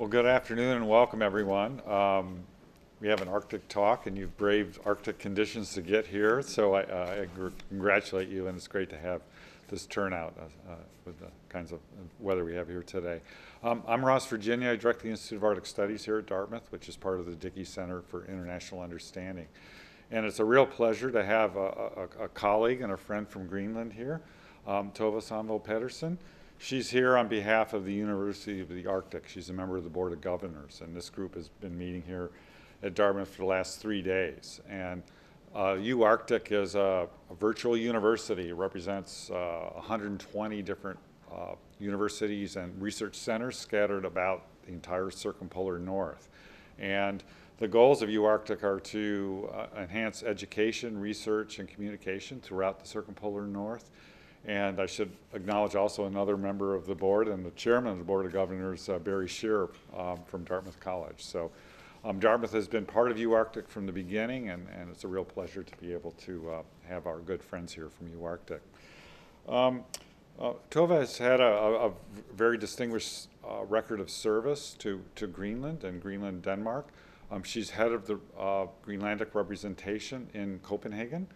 Well, good afternoon and welcome, everyone. Um, we have an Arctic talk, and you've braved Arctic conditions to get here, so I, uh, I congratulate you, and it's great to have this turnout uh, uh, with the kinds of weather we have here today. Um, I'm Ross Virginia. I direct the Institute of Arctic Studies here at Dartmouth, which is part of the Dickey Center for International Understanding. And it's a real pleasure to have a, a, a colleague and a friend from Greenland here, um, Sovndahl Pedersen. She's here on behalf of the University of the Arctic. She's a member of the Board of Governors, and this group has been meeting here at Dartmouth for the last three days. And uh, UArctic is a, a, virtual university. It represents uh, 120 different uh, universities and research centers scattered about the entire circumpolar north. And the goals of UArctic are to uh, enhance education, research, and communication throughout the circumpolar north and I should acknowledge also another member of the board and the chairman of the Board of Governors, uh, Barry Scherr um, from Dartmouth College. So um, Dartmouth has been part of UArctic from the beginning, and, and it's a real pleasure to be able to uh, have our good friends here from UArctic. Um, uh, Tove has had a, a, a very distinguished uh, record of service to, to Greenland and Greenland, Denmark. Um, she's head of the uh, Greenlandic representation in Copenhagen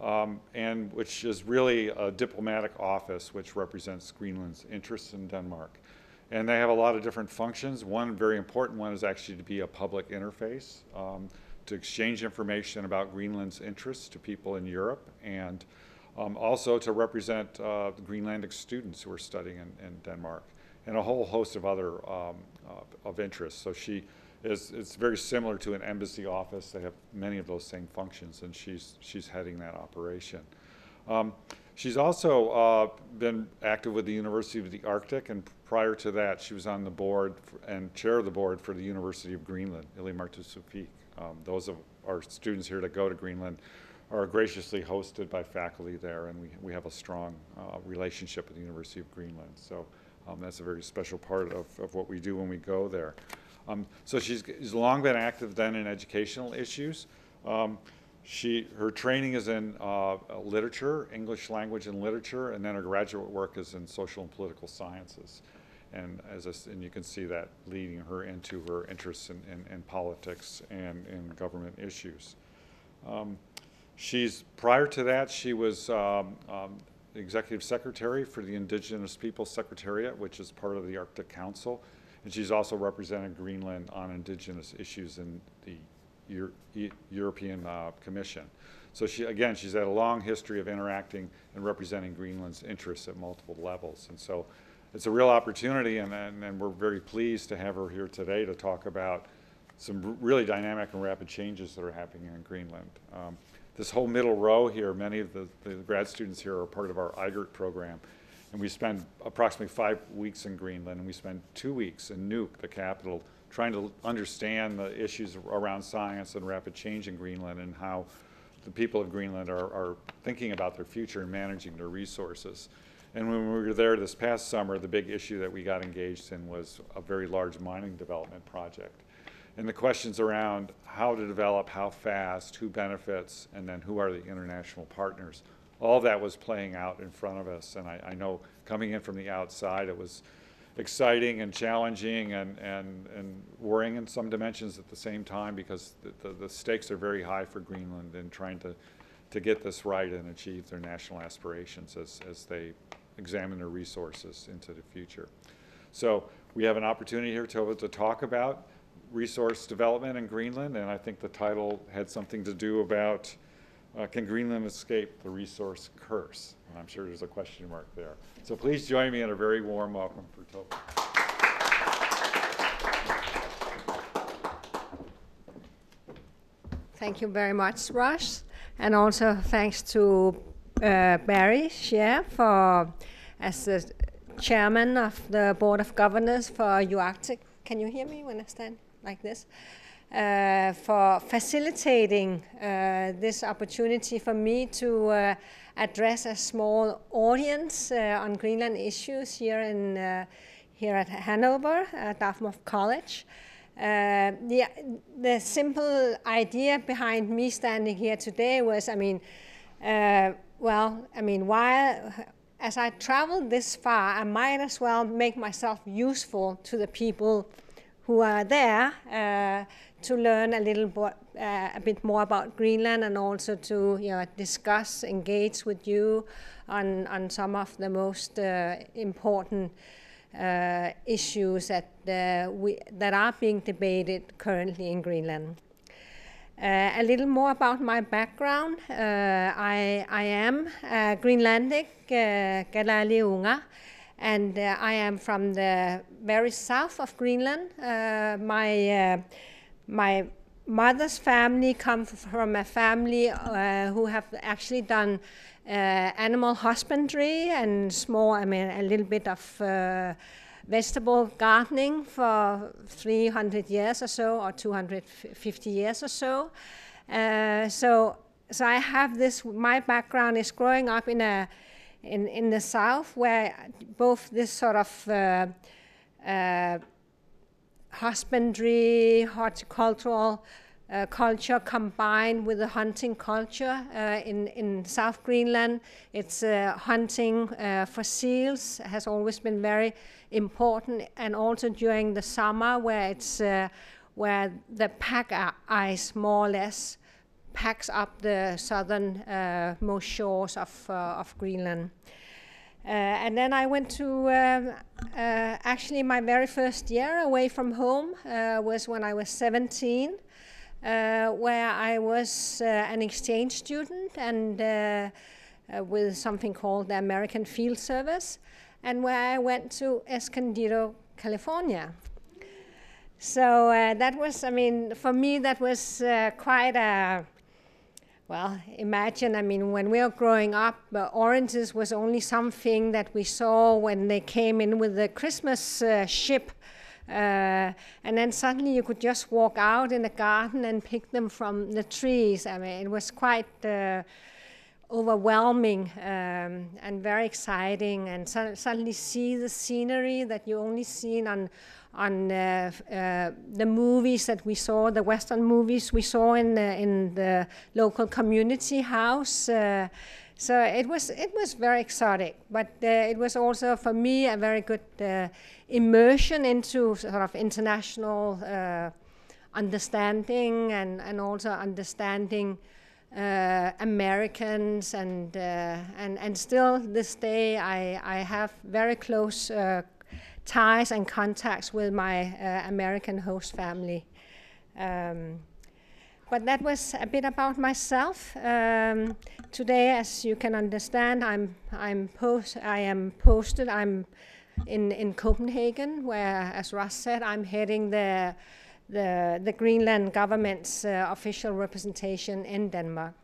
um, and which is really a diplomatic office which represents Greenland's interests in Denmark. And they have a lot of different functions. One very important one is actually to be a public interface um, to exchange information about Greenland's interests to people in Europe and um, also to represent uh, Greenlandic students who are studying in, in, Denmark and a whole host of other um, uh, of interests. So she is it's very similar to an embassy office. They have many of those same functions, and she's she's heading that operation. Um, she's also uh, been active with the University of the Arctic, and prior to that, she was on the board and chair of the board for the University of Greenland, Ilisimatusarfik. Um, those of our students here that go to Greenland are graciously hosted by faculty there, and we, we have a strong uh, relationship with the University of Greenland. So um, that's a very special part of, of what we do when we go there. Um, so she's, she's long been active then in educational issues. Um, she, her training is in uh, literature, English language and literature, and then her graduate work is in social and political sciences. And, as I, and you can see that leading her into her interests in, in, in politics and in government issues. Um, she's, prior to that, she was um, um, executive secretary for the Indigenous Peoples Secretariat, which is part of the Arctic Council. And she's also represented Greenland on indigenous issues in the Euro European uh, Commission. So she, again, she's had a long history of interacting and representing Greenland's interests at multiple levels. And so it's a real opportunity, and, and, and we're very pleased to have her here today to talk about some really dynamic and rapid changes that are happening in Greenland. Um, this whole middle row here, many of the, the grad students here are part of our IGERT program. And we spend approximately five weeks in Greenland, and we spend two weeks in Nuuk, the capital, trying to understand the issues around science and rapid change in Greenland and how the people of Greenland are, are thinking about their future and managing their resources. And when we were there this past summer, the big issue that we got engaged in was a very large mining development project. And the questions around how to develop, how fast, who benefits, and then who are the international partners all that was playing out in front of us. And I, I, know coming in from the outside, it was exciting and challenging and, and, and worrying in some dimensions at the same time because the, the, the stakes are very high for Greenland in trying to, to get this right and achieve their national aspirations as, as they examine their resources into the future. So we have an opportunity here to, to talk about resource development in Greenland, and I think the title had something to do about uh, can Greenland escape the resource curse? And I'm sure there's a question mark there. So please join me in a very warm welcome for Tove. Thank you very much, Rush. And also thanks to uh, Barry Scherr for, as the chairman of the Board of Governors for UArctic. Can you hear me when I stand like this? Uh, for facilitating uh, this opportunity for me to uh, address a small audience uh, on Greenland issues here in uh, here at Hanover, at Dartmouth College. Uh, the, the simple idea behind me standing here today was, I mean, well, I mean, while as I traveled this far, I might as well make myself useful to the people who are there uh, to learn a little bo- uh, a bit more about Greenland and also to you know, discuss, engage with you on, on some of the most uh, important uh, issues that, uh, we, that are being debated currently in Greenland. Uh, a little more about my background. Uh, I, I am Greenlandic uh, and I am from the very south of Greenland. My, my mother's family come from a family uh, who have actually done uh, animal husbandry and small, I mean, a little bit of uh, vegetable gardening for 300 years or so, or 250 years or so. Uh, so, so I have this. My background is growing up in a in in the south, where both this sort of uh, uh, husbandry, horticultural uh, culture combined with the hunting culture uh, in, in South Greenland. It's uh, hunting uh, for seals has always been very important, and also during the summer where it's uh, where the pack ice more or less packs up the southern uh, most shores of, of Greenland. Uh, and then I went to um, uh, actually my very first year away from home uh, was when I was 17, where I was an exchange student and with something called the American Field Service, and where I went to Escondido, California. So that was, I mean, for me, that was quite a well, imagine, I mean, when we were growing up, uh, oranges was only something that we saw when they came in with the Christmas uh, ship. Uh, and then suddenly you could just walk out in the garden and pick them from the trees. I mean, it was quite uh, overwhelming um, and very exciting, and so suddenly see the scenery that you only seen on on uh, uh, the movies that we saw, the Western movies we saw in the, in the local community house. Uh, so it was it was very exotic, but uh, it was also for me a very good uh, immersion into sort of international uh, understanding and, and also understanding Americans and and and still this day I I have very close ties and contacts with my uh, American host family. Um, but that was a bit about myself. Um, today, as you can understand, I'm I'm post I am posted. I'm in in Copenhagen, where, as Russ said, I'm heading the the the Greenland government's uh, official representation in Denmark.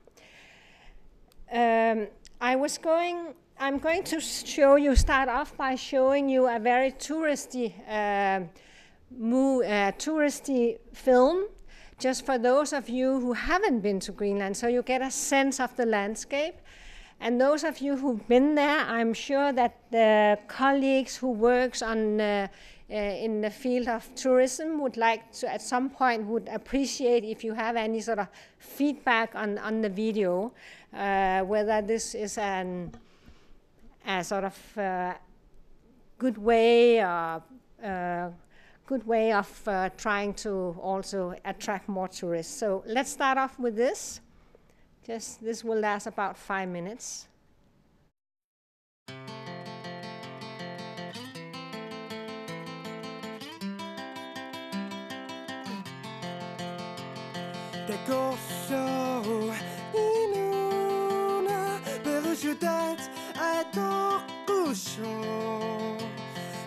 Um, I was going I'm going to show you, start off by showing you a very touristy, uh, uh, touristy film, just for those of you who haven't been to Greenland, so you get a sense of the landscape. And those of you who've been there, I'm sure that the colleagues who works on uh, uh, in the field of tourism would like to, at some point, would appreciate if you have any sort of feedback on, on the video, uh, whether this is an a sort of uh, good way, uh, good way of uh, trying to also attract more tourists. So let's start off with this. Just this will last about five minutes. Det går så inuna berusciutat atokkusho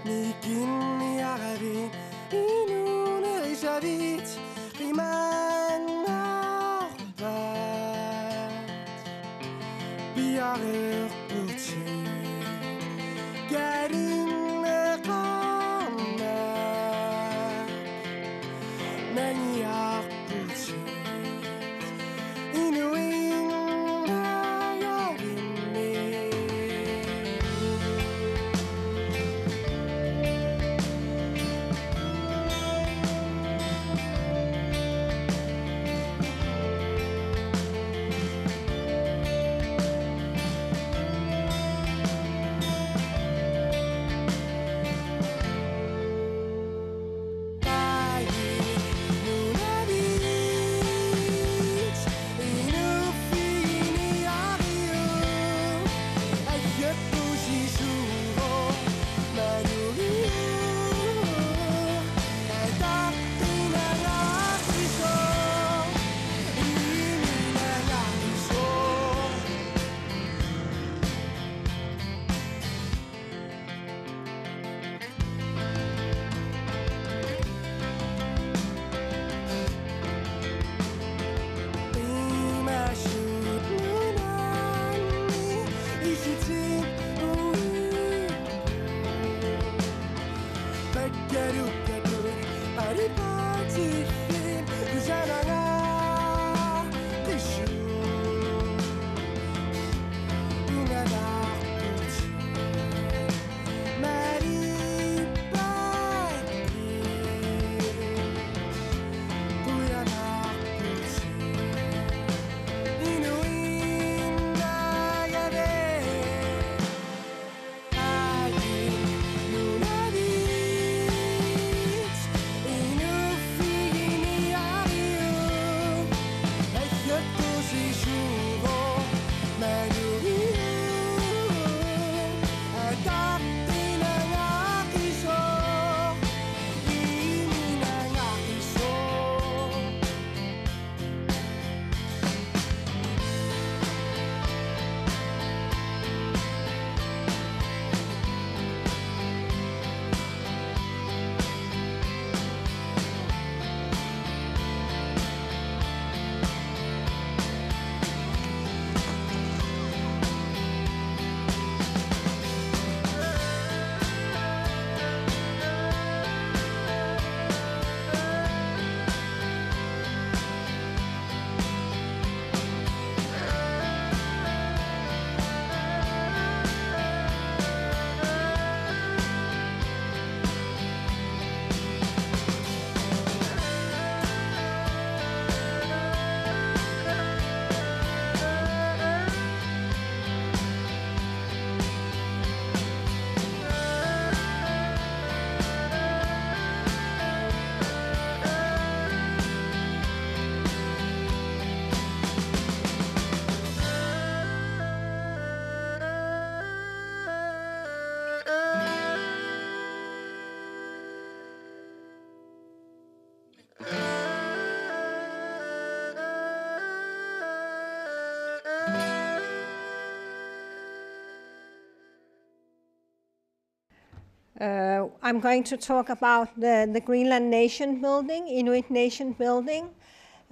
Nikin yaravi inuna ishavit riman I'm going to talk about the, the Greenland nation building, Inuit nation building,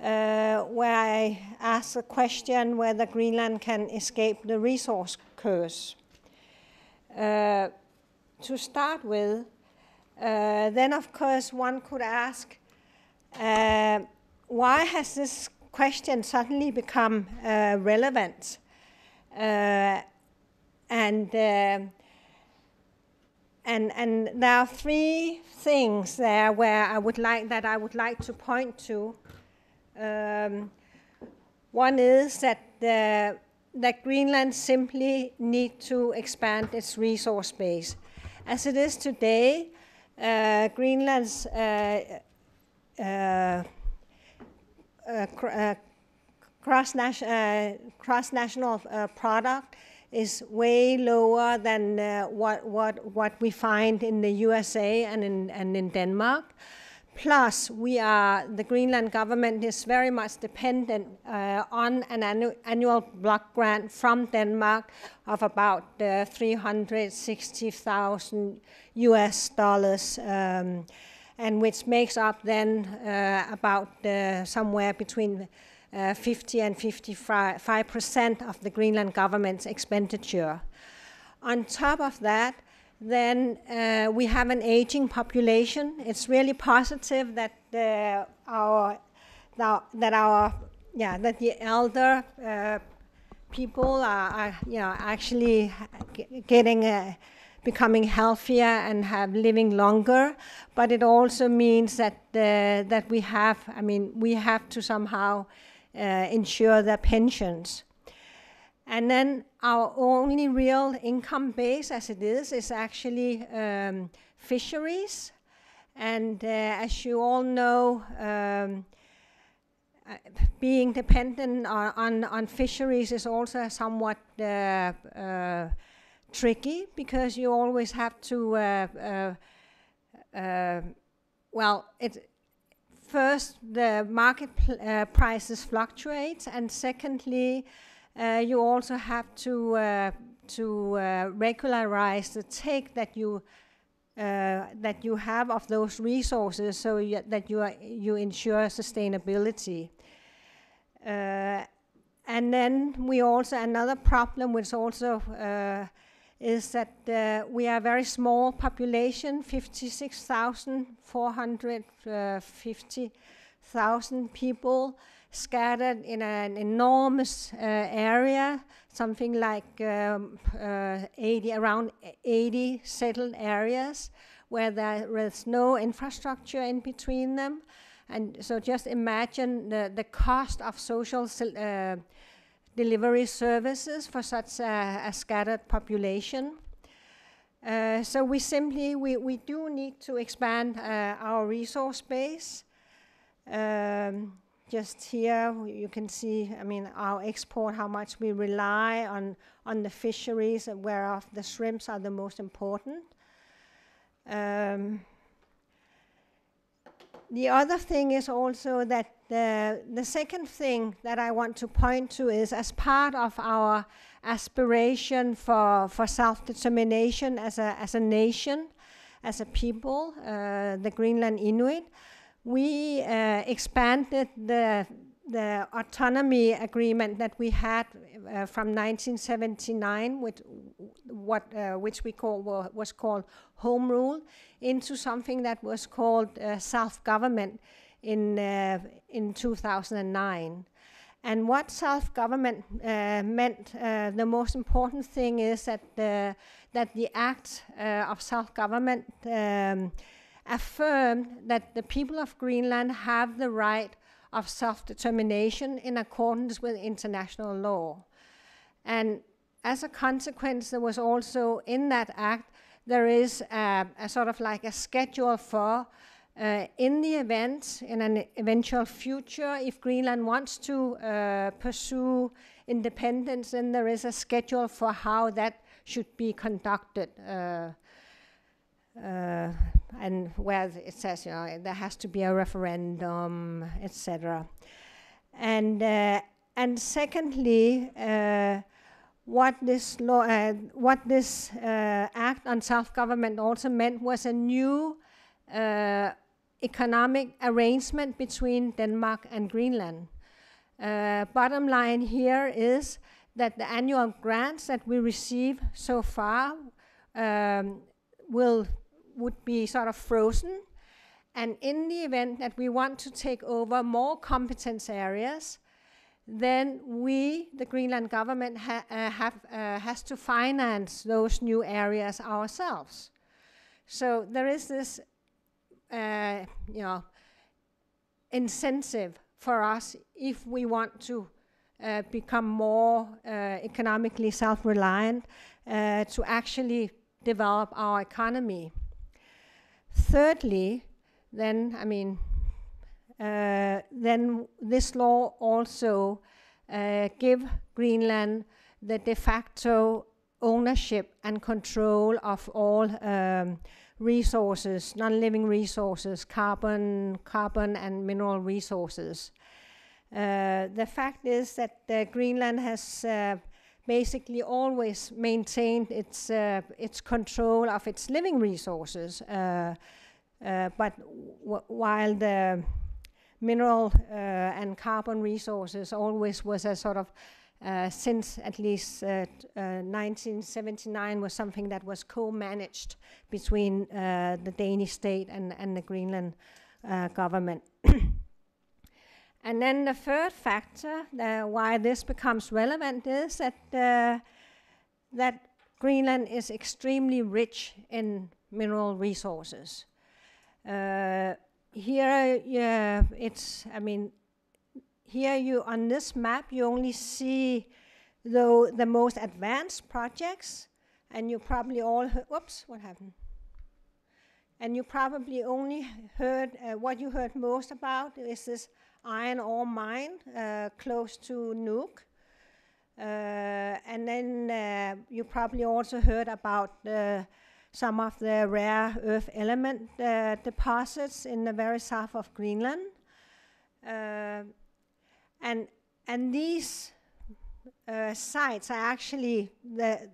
uh, where I ask the question whether Greenland can escape the resource curse. Uh, to start with, uh, then of course one could ask, uh, why has this question suddenly become uh, relevant? Uh, and and and there are three things there where I would like that I would like to point to. Um, one is that the, that Greenland simply need to expand its resource base. As it is today, uh, Greenland's uh, uh, uh, uh, cross, uh, cross national uh, product is way lower than uh, what, what, what we find in the USA and in, and in Denmark. Plus, we are, the Greenland government is very much dependent uh, on an annu- annual block grant from Denmark of about uh, 360,000 US dollars. Um, and which makes up then uh, about uh, somewhere between uh, 50 and 55 percent of the Greenland government's expenditure. On top of that, then uh, we have an aging population. It's really positive that uh, our that our yeah that the elder uh, people are, are, you know actually getting becoming healthier and have living longer but it also means that uh, that we have i mean we have to somehow uh, ensure their pensions. And then our only real income base as it is is actually um, fisheries. And uh, as you all know um, uh, being dependent on, on, on, fisheries is also somewhat uh, uh, tricky because you always have to, uh, uh, well, it, first the market uh, prices fluctuate, and secondly, uh, you also have to uh, to regularize the take that you that you have of those resources, so you, that you are, you ensure sustainability. and then we also another problem, which also is that uh, we are a very small population, 56,450,000 people scattered in an enormous uh, area, something like um, uh, 80, around 80 settled areas where there is no infrastructure in between them. And so just imagine the, the cost of social uh, delivery services for such a, a scattered population. Uh, so we simply, we, we do need to expand uh, our resource base. Um, just here you can see, I mean, our export, how much we rely on, on the fisheries, whereof the shrimps are the most important. Um, the other thing is also that the, the second thing that I want to point to is as part of our aspiration for, for self determination as a, as a nation, as a people, uh, the Greenland Inuit, we uh, expanded the, the autonomy agreement that we had uh, from 1979, with what, uh, which we call, was called Home Rule, into something that was called uh, self government in, uh, in 2009. And what self government uh, meant, uh, the most important thing is that the, that the act uh, of self government um, affirmed that the people of Greenland have the right of self determination in accordance with international law. And as a consequence, there was also in that act, there is a, a sort of like a schedule for uh, in the event, in an eventual future, if Greenland wants to uh, pursue independence, then there is a schedule for how that should be conducted. Uh, uh and where it says, you know, there has to be a referendum, etc. And uh, and secondly, uh, what this law, what this act on self-government also meant was a new uh, economic arrangement between Denmark and Greenland. Uh, bottom line here is that the annual grants that we receive so far um, will would be sort of frozen. And in the event that we want to take over more competence areas, then we, the Greenland government, ha uh, have, uh, has to finance those new areas ourselves. So there is this, uh, you know, incentive for us if we want to uh, become more uh, economically self-reliant uh, to actually develop our economy. Thirdly, then, I mean, uh, then this law also uh, give Greenland the de facto ownership and control of all um, resources, non-living resources, carbon, carbon and mineral resources. Uh, the fact is that uh, Greenland has uh, basically always maintained its uh, its control of its living resources, uh, uh, but while the mineral and carbon resources always was a sort of since at least 1979 was something that was co-managed between the Danish state and, and the Greenland government. And then the third factor uh, why this becomes relevant is that uh, that Greenland is extremely rich in mineral resources. Uh, here, yeah, it's I mean, here you on this map you only see though the most advanced projects, and you probably all whoops what happened. And you probably only heard uh, what you heard most about is this iron ore mine uh, close to Nuuk. Uh, and then uh, you probably also heard about some of the rare earth element deposits in the very south of Greenland. And, and these sites are actually the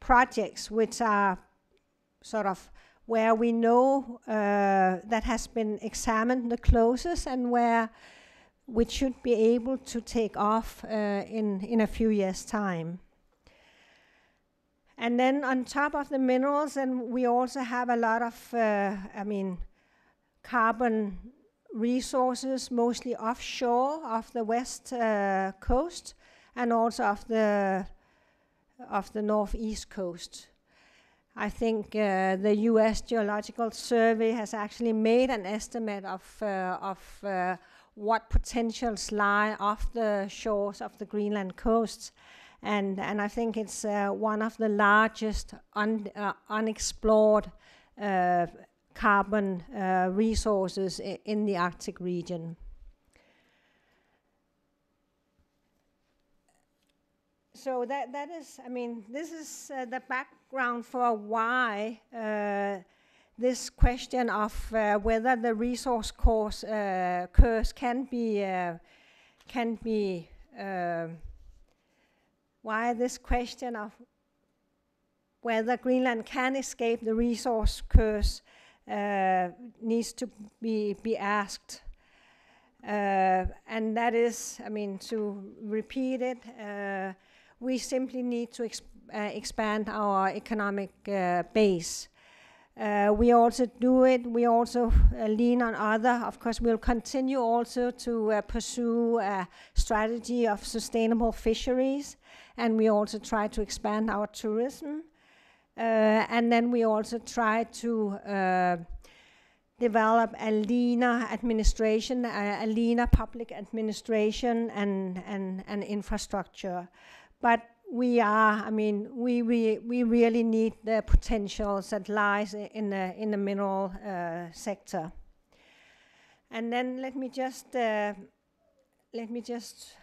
projects which are sort of where we know uh, that has been examined the closest and where we should be able to take off uh, in, in a few years' time. And then on top of the minerals, and we also have a lot of, uh, I mean, carbon resources, mostly offshore of the west uh, coast, and also of the of the northeast coast. I think uh, the U.S. Geological Survey has actually made an estimate of uh, of uh, what potentials lie off the shores of the Greenland coast. And, and I think it's uh, one of the largest un, uh, unexplored uh, carbon uh, resources in the Arctic region. So that, that is, I mean, this is uh, the background for why uh, this question of uh, whether the resource course uh, curse can be uh, can be why this question of whether Greenland can escape the resource curse needs to be be asked. Uh, and that is, I mean, to repeat it, we simply need to exp expand our economic base. Uh, we also do it, we also uh, lean on other. Of course, we'll continue also to uh, pursue a strategy of sustainable fisheries, and we also try to expand our tourism. Uh, and then we also try to uh, develop a leaner administration, a, a leaner public administration and, and, and infrastructure. But we are, I mean, we, we, we really need the potentials that lies in the, in the mineral uh, sector. And then let me just, uh, let me just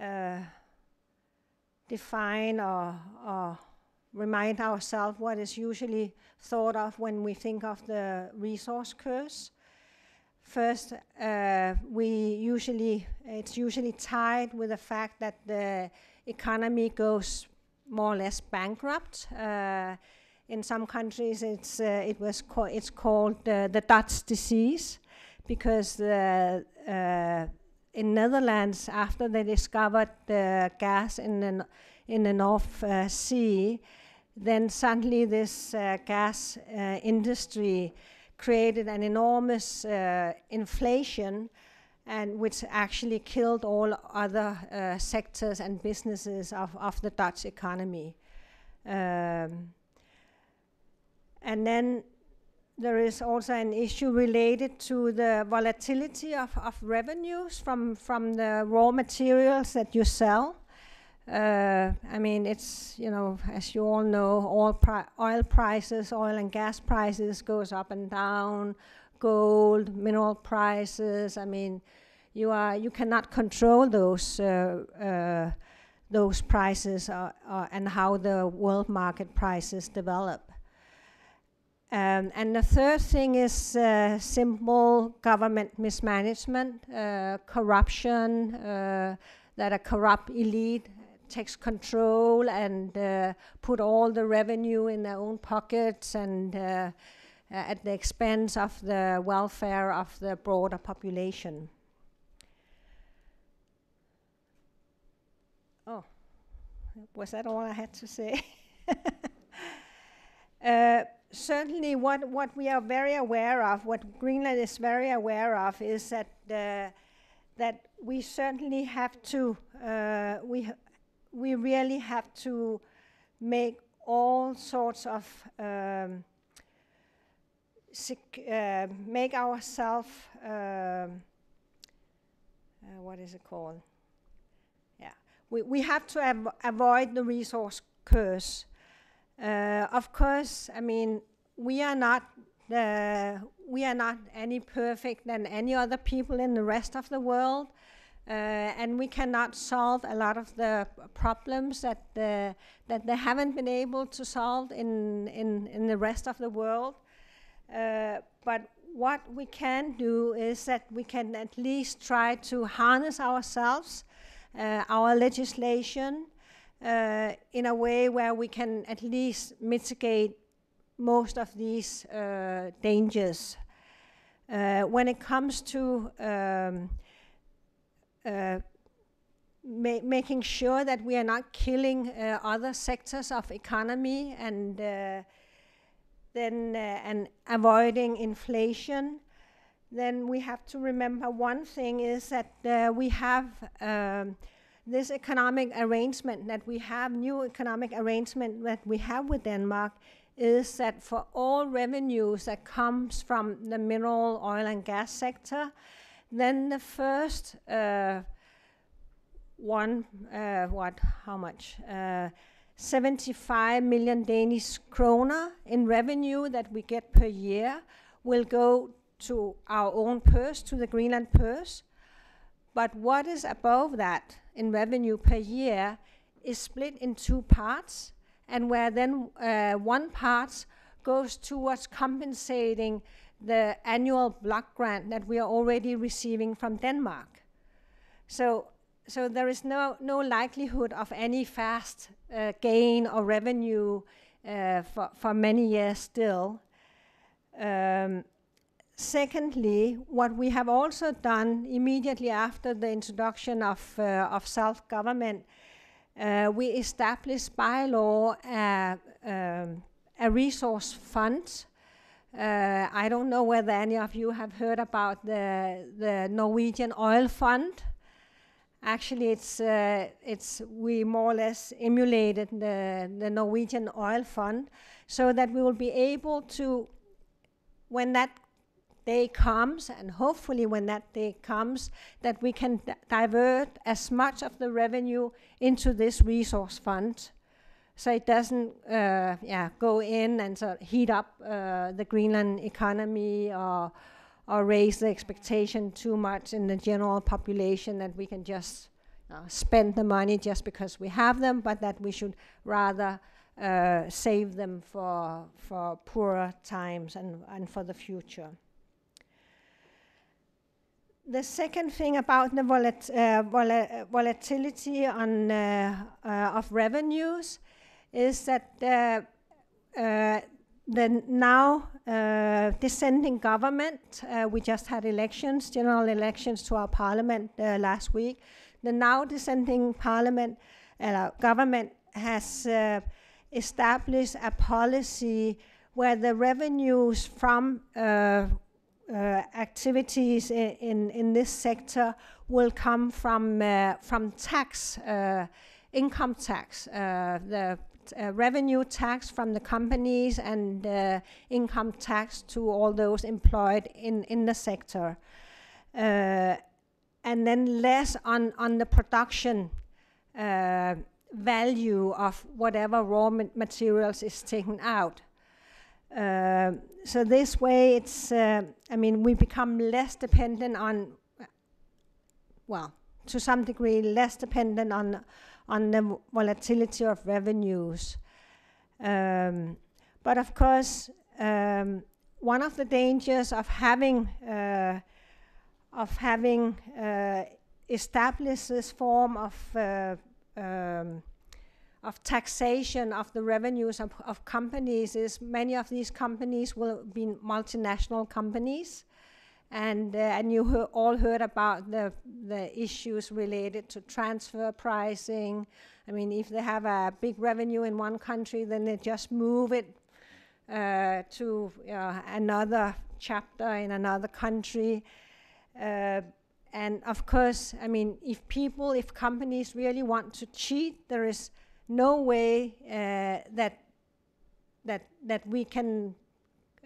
uh, define or, or remind ourselves what is usually thought of when we think of the resource curse. First, uh, we usually it's usually tied with the fact that the economy goes more or less bankrupt. Uh, in some countries, it's uh, it was it's called the Dutch disease because the, uh, in Netherlands, after they discovered the gas in the in the North uh, Sea, then suddenly this uh, gas industry created an enormous inflation and which actually killed all other uh, sectors and businesses of, of the Dutch economy. Um, and then there is also an issue related to the volatility of, of revenues from, from the raw materials that you sell. Uh, I mean, it's, you know, as you all know, oil, pri- oil prices, oil and gas prices goes up and down, gold, mineral prices. I mean, you are you cannot control those uh, uh, those prices uh, uh, and how the world market prices develop. Um, and the third thing is uh, simple government mismanagement, corruption, that a corrupt elite takes control and uh, put all the revenue in their own pockets and uh, at the expense of the welfare of the broader population. Oh, was that all I had to say? uh, certainly, what, what we are very aware of, what Greenland is very aware of, is that uh, that we certainly have to uh, we we really have to make all sorts of um, uh, make ourselves um, uh, what is it called? Yeah, we, we have to av- avoid the resource curse. Uh, of course, I mean we are not the we are not any perfect than any other people in the rest of the world. Uh, and we cannot solve a lot of the problems that the, that they haven't been able to solve in in, in the rest of the world. Uh, but what we can do is that we can at least try to harness ourselves, uh, our legislation, uh, in a way where we can at least mitigate most of these uh, dangers. Uh, when it comes to um, uh, ma- making sure that we are not killing uh, other sectors of economy and uh, then uh, and avoiding inflation. Then we have to remember one thing is that we have um, this economic arrangement that we have new economic arrangement that we have with Denmark is that for all revenues that comes from the mineral oil and gas sector then the first uh, one, uh, what, how much? Uh, 75 million Danish kroner in revenue that we get per year will go to our own purse, to the Greenland purse. But what is above that in revenue per year is split in two parts, and where then uh, one part goes towards compensating the annual block grant that we are already receiving from Denmark. So, so there is no, no likelihood of any fast uh, gain or revenue uh, for, for many years still. Um, secondly, what we have also done immediately after the introduction of, uh, of self government, uh, we established by law a, um, a resource fund uh, I don't know whether any of you have heard about the, the Norwegian Oil Fund. Actually, it's, uh, it's, we more or less emulated the, the Norwegian Oil Fund so that we will be able to, when that day comes, and hopefully when that day comes, that we can divert as much of the revenue into this resource fund so it doesn't uh, yeah, go in and sort of heat up uh, the Greenland economy or, or raise the expectation too much in the general population that we can just spend the money just because we have them, but that we should rather uh, save them for, for poorer times and, and for the future. the second thing about the volat- uh, vola- volatility on uh, uh, of revenues is that uh, the now uh, descending government, uh, we just had elections, general elections to our parliament uh, last week. The now descending parliament uh, government has uh, established a policy where the revenues from activities in, in, in this sector will come from from tax, income tax, the uh, revenue tax from the companies and uh, income tax to all those employed in, in the sector. Uh, and then less on, on the production uh, value of whatever raw ma- materials is taken out. Uh, so this way, it's uh, I mean we become less dependent on, well, to some degree, less dependent on on the volatility of revenues. Um, but of course, um, one of the dangers of having uh, of having uh, established this form of uh, um, of taxation of the revenues of, of companies is many of these companies will be multinational companies and uh, and you he- all heard about the the issues related to transfer pricing. I mean if they have a big revenue in one country then they just move it uh, to uh, another chapter in another country. Uh, and of course i mean if people if companies really want to cheat there is no way uh, that that that we can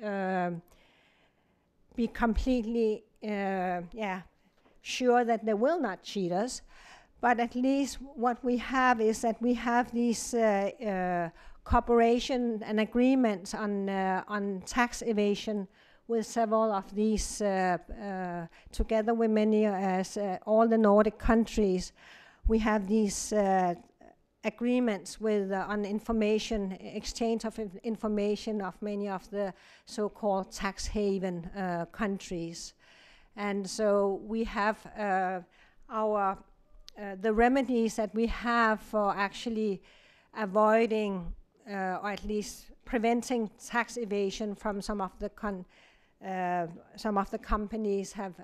um be completely uh, yeah sure that they will not cheat us but at least what we have is that we have these uh, uh, cooperation and agreements on uh, on tax evasion with several of these uh, together with many as all the Nordic countries. We have these agreements with uh, on information exchange of inf- information of many of the so-called tax haven uh, countries and so we have uh, our uh, the remedies that we have for actually avoiding uh, or at least preventing tax evasion from some of the uh, some of the companies have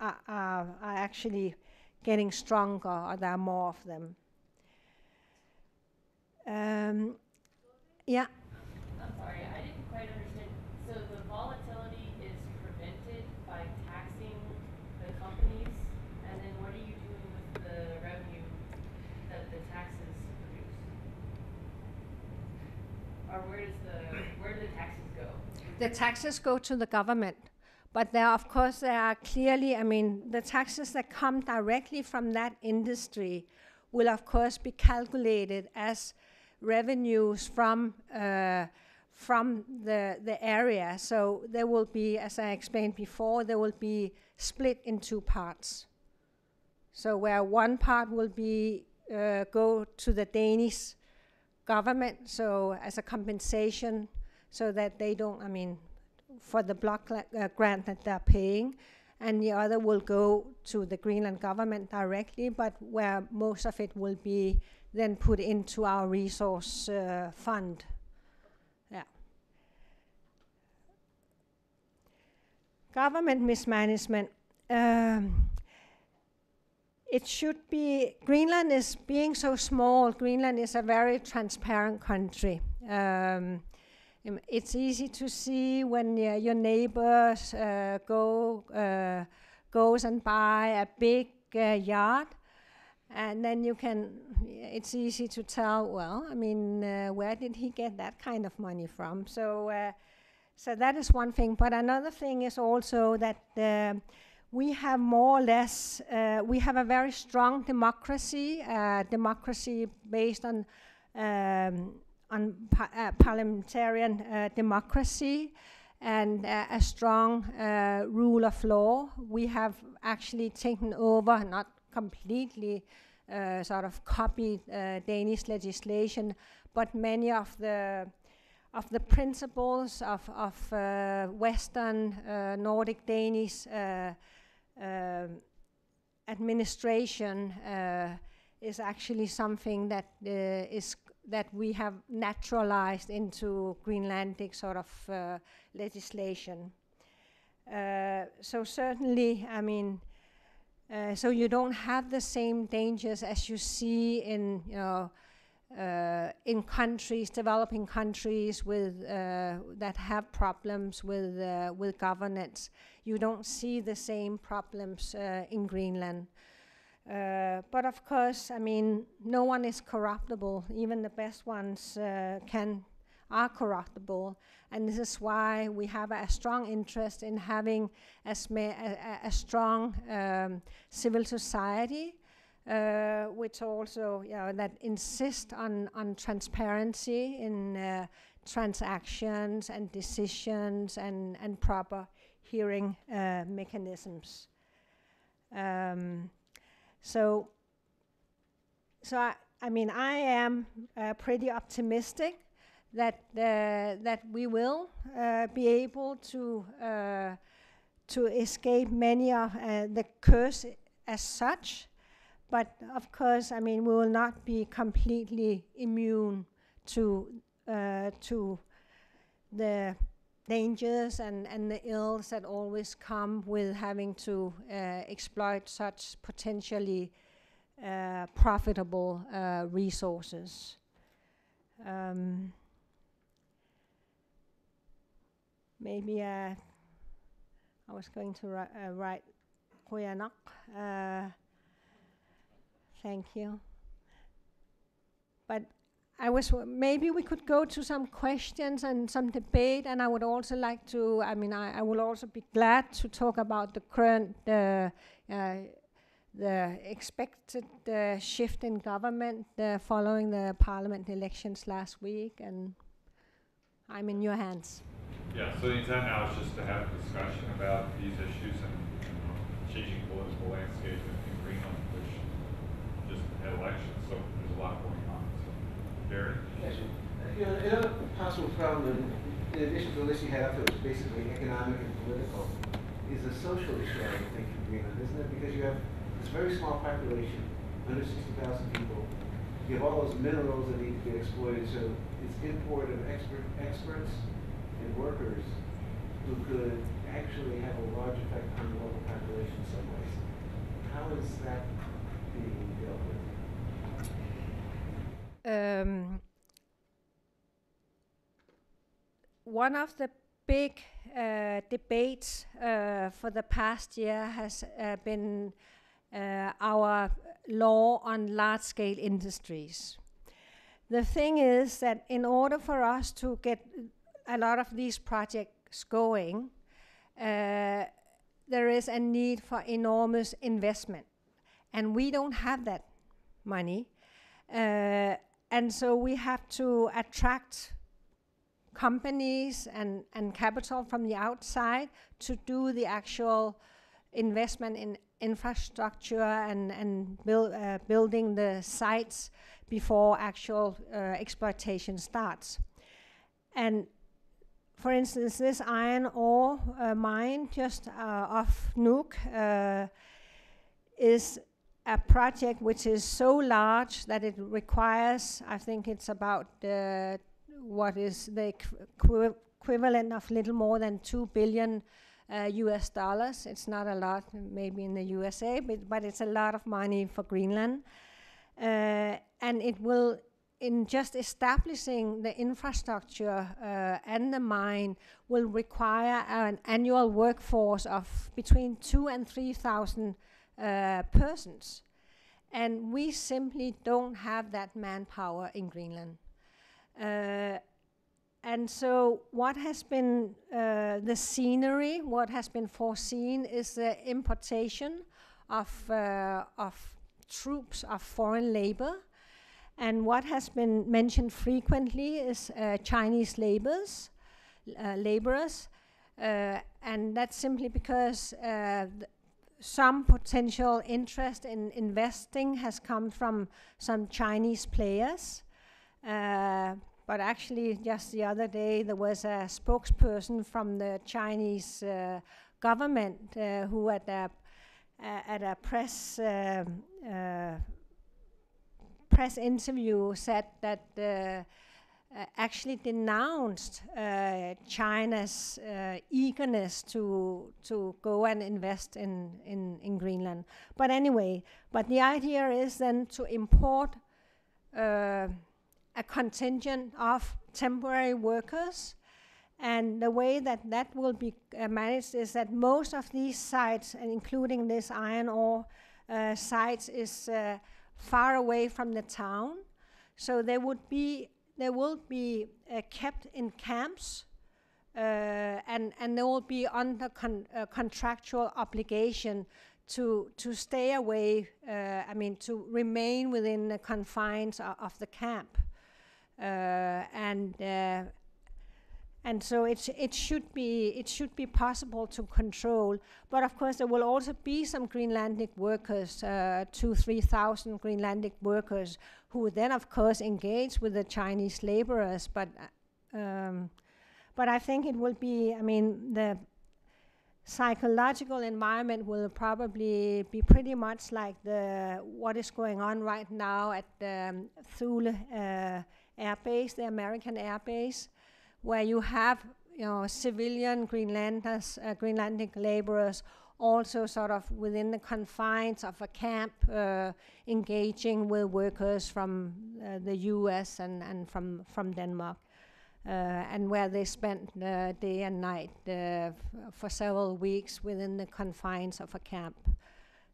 are are actually getting stronger or there are more of them. Um, yeah. I'm sorry, I didn't quite understand. So the volatility is prevented by taxing the companies, and then what are you doing with the revenue that the taxes produce? Or where does the, where do the taxes go? The taxes go to the government, but there, of course, there are clearly. I mean, the taxes that come directly from that industry will, of course, be calculated as revenues from uh, from the the area. So there will be, as I explained before, there will be split in two parts. So where one part will be uh, go to the Danish government, so as a compensation, so that they don't, I mean, for the block uh, grant that they're paying, and the other will go to the Greenland government directly, but where most of it will be then put into our resource uh, fund. Yeah. Government mismanagement. Um, it should be Greenland is being so small. Greenland is a very transparent country. Um, um, it's easy to see when your neighbors uh, go uh, goes and buy a big uh, yard, and then you can. It's easy to tell. Well, I mean, uh, where did he get that kind of money from? So, uh, so that is one thing. But another thing is also that. Uh, we have more or less, uh, we have a very strong democracy, uh, democracy based on um, on pa- uh, parliamentarian democracy and uh, a strong uh, rule of law. We have actually taken over, not completely uh, sort of copied uh, Danish legislation, but many of the of the principles of, of uh, Western uh, Nordic Danish uh, um, administration uh, is actually something that is that we have naturalized into Greenlandic sort of legislation. So certainly, I mean, uh, so you don't have the same dangers as you see in you know uh, in countries, developing countries with uh, that have problems with uh, with governance. You don't see the same problems uh, in Greenland. Uh, but of course, I mean, no one is corruptible. Even the best ones uh, can are corruptible, and this is why we have a strong interest in having a, a, a strong um, civil society, uh, which also you know, that insist on on transparency in uh, transactions and decisions and and proper hearing uh, mechanisms. Um, so, so I, I mean, I am uh, pretty optimistic that uh, that we will uh, be able to uh, to escape many of the curse as such. But of course, I mean, we will not be completely immune to to the dangers and, and the ills that always come with having to uh, exploit such potentially uh, profitable uh, resources. Um, maybe uh, I was going to ri- uh, write Qujanaq. Uh, thank you. But I was maybe we could go to some questions and some debate, and I would also like to. I mean, I, I will also be glad to talk about the current, uh, uh, the expected uh, shift in government uh, following the parliament elections last week, and I'm in your hands. Yeah. So the intent now is just to have a discussion about these issues and, and changing political landscape in, Greenland, which just had elections, so there's a lot going on. So. Barry? Yes, you know, another possible problem, in addition to the list you up there, was basically economic and political, is a social issue, I think, in Greenland, isn't it? Because you have this very small population, under 60,000 people. You have all those minerals that need to be exploited, so it's import of expert, experts workers who could actually have a large effect on the local population in some ways. How is that being dealt with? Um, one of the big uh, debates uh, for the past year has uh, been uh, our law on large scale industries. The thing is that in order for us to get a lot of these projects going, uh, there is a need for enormous investment. And we don't have that money. Uh, and so we have to attract companies and, and capital from the outside to do the actual investment in infrastructure and, and build, uh, building the sites before actual uh, exploitation starts. And for instance, this iron ore uh, mine just uh, off Nuuk uh, is a project which is so large that it requires, I think it's about uh, what is the equ equivalent of little more than 2 billion uh, US dollars. It's not a lot, maybe in the USA, but, but it's a lot of money for Greenland. Uh, and it will, in just establishing the infrastructure uh, and the mine, will require an annual workforce of between two and 3,000 uh, persons. And we simply don't have that manpower in Greenland. Uh, and so, what has been uh, the scenery, what has been foreseen is the importation of, uh, of troops of foreign labor. And what has been mentioned frequently is uh, Chinese laborers, uh, laborers. Uh, and that's simply because some potential interest in investing has come from some Chinese players. Uh, but actually, just the other day, there was a spokesperson from the Chinese uh, government uh, who, at a at a press um, uh, press interview said that uh, uh, actually denounced uh, China's uh, eagerness to to go and invest in, in, in Greenland. But anyway, but the idea is then to import a contingent of temporary workers. And the way that that will be uh, managed is that most of these sites, including this iron ore uh, sites, is uh, far away from the town. So they would be they will be uh, kept in camps, uh, and and they will be under con- uh, contractual obligation to to stay away. Uh, I mean, to remain within the confines of, of the camp, uh, and. Uh, and so it, it should be it should be possible to control, but of course there will also be some Greenlandic workers, uh, two three thousand Greenlandic workers, who then of course engage with the Chinese laborers. But um, but I think it will be. I mean the psychological environment will probably be pretty much like the what is going on right now at um, Thule uh, Air Base, the American Air Base where you have you know civilian Greenlanders, uh, Greenlandic laborers, also sort of within the confines of a camp, uh, engaging with workers from uh, the U.S. and, and from from Denmark, uh, and where they spent uh, day and night uh, for several weeks within the confines of a camp.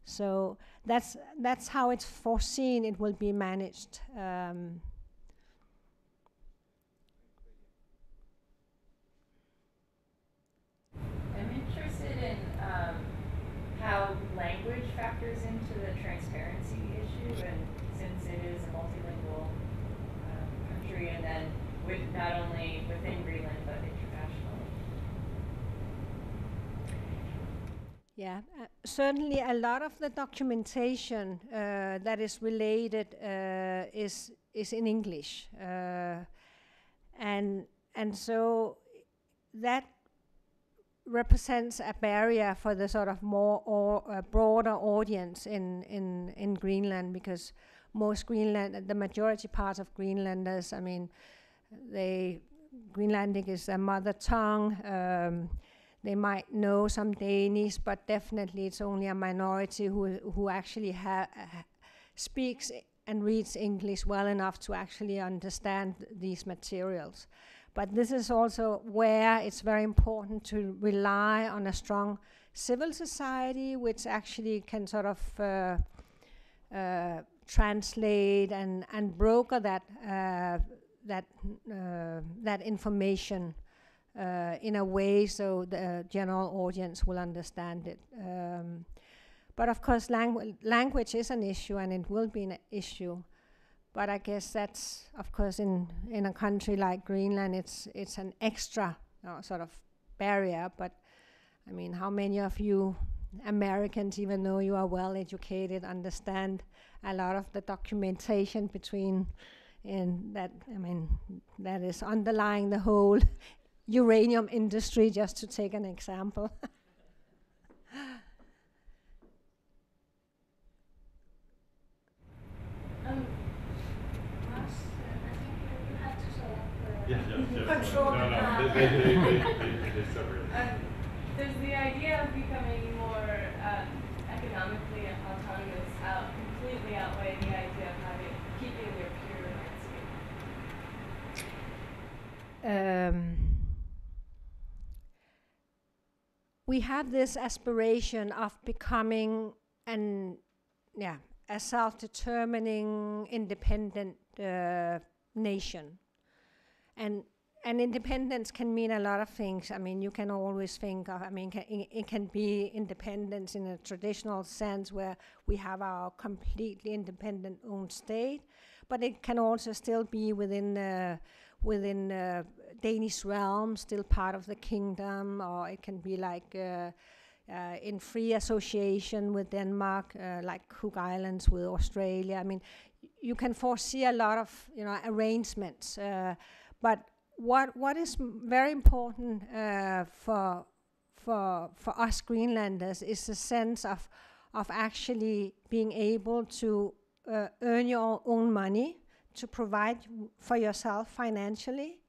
So that's that's how it's foreseen it will be managed. Um, I'm interested in um, how language factors into the transparency issue, and since it is a multilingual um, country, and then with not only within Greenland but internationally. Yeah, uh, certainly a lot of the documentation uh, that is related uh, is is in English, uh, and and so that represents a barrier for the sort of more or uh, broader audience in, in in Greenland because most Greenland, the majority part of Greenlanders, I mean, they Greenlandic is their mother tongue. Um, they might know some Danish, but definitely it's only a minority who who actually ha- speaks and reads English well enough to actually understand these materials. But this is also where it's very important to rely on a strong civil society, which actually can sort of uh, uh, translate and, and broker that uh, that uh, that information uh, in a way so the general audience will understand it. Um, but of course, langu- language is an issue, and it will be an issue. But I guess that's, of course, in, in a country like Greenland, it's it's an extra uh, sort of barrier. But I mean, how many of you Americans, even though you are well educated, understand a lot of the documentation between in that I mean that is underlying the whole uranium industry, just to take an example. Um, Ross, uh, I think you have to sort of. uh, Yeah, yeah, yeah. Control No, the no, crowd. they, they, they, they, they separate. Um, does the idea of becoming more um, economically autonomous out, completely outweigh the idea of having keeping your pure landscape? um, we have this aspiration of becoming an yeah a self-determining independent uh, nation and and independence can mean a lot of things. I mean, you can always think of. I mean, it, can be independence in a traditional sense, where we have our completely independent own state, but it can also still be within the within Danish realm, still part of the kingdom, or it can be like. Uh, uh, in free association with Denmark, uh, like Cook Islands with Australia. I mean, you can foresee a lot of you know arrangements, uh, but what what is very important uh, for for for us Greenlanders is a sense of of actually being able to uh, earn your own money to provide for yourself financially.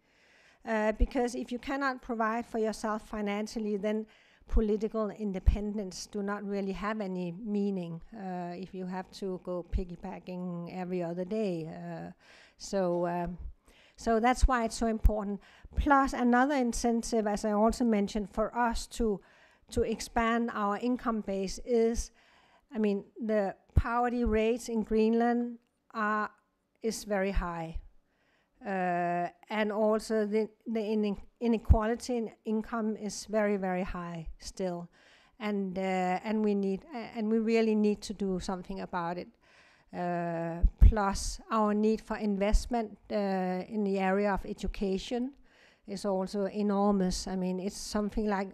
Uh, because if you cannot provide for yourself financially, then political independence do not really have any meaning uh, if you have to go piggybacking every other day. Uh, so, um, so that's why it's so important. Plus, another incentive, as I also mentioned, for us to to expand our income base is, I mean, the poverty rates in Greenland are is very high. Uh, and also the, the inequality in income is very very high still, and uh, and we need uh, and we really need to do something about it. Uh, plus, our need for investment uh, in the area of education is also enormous. I mean, it's something like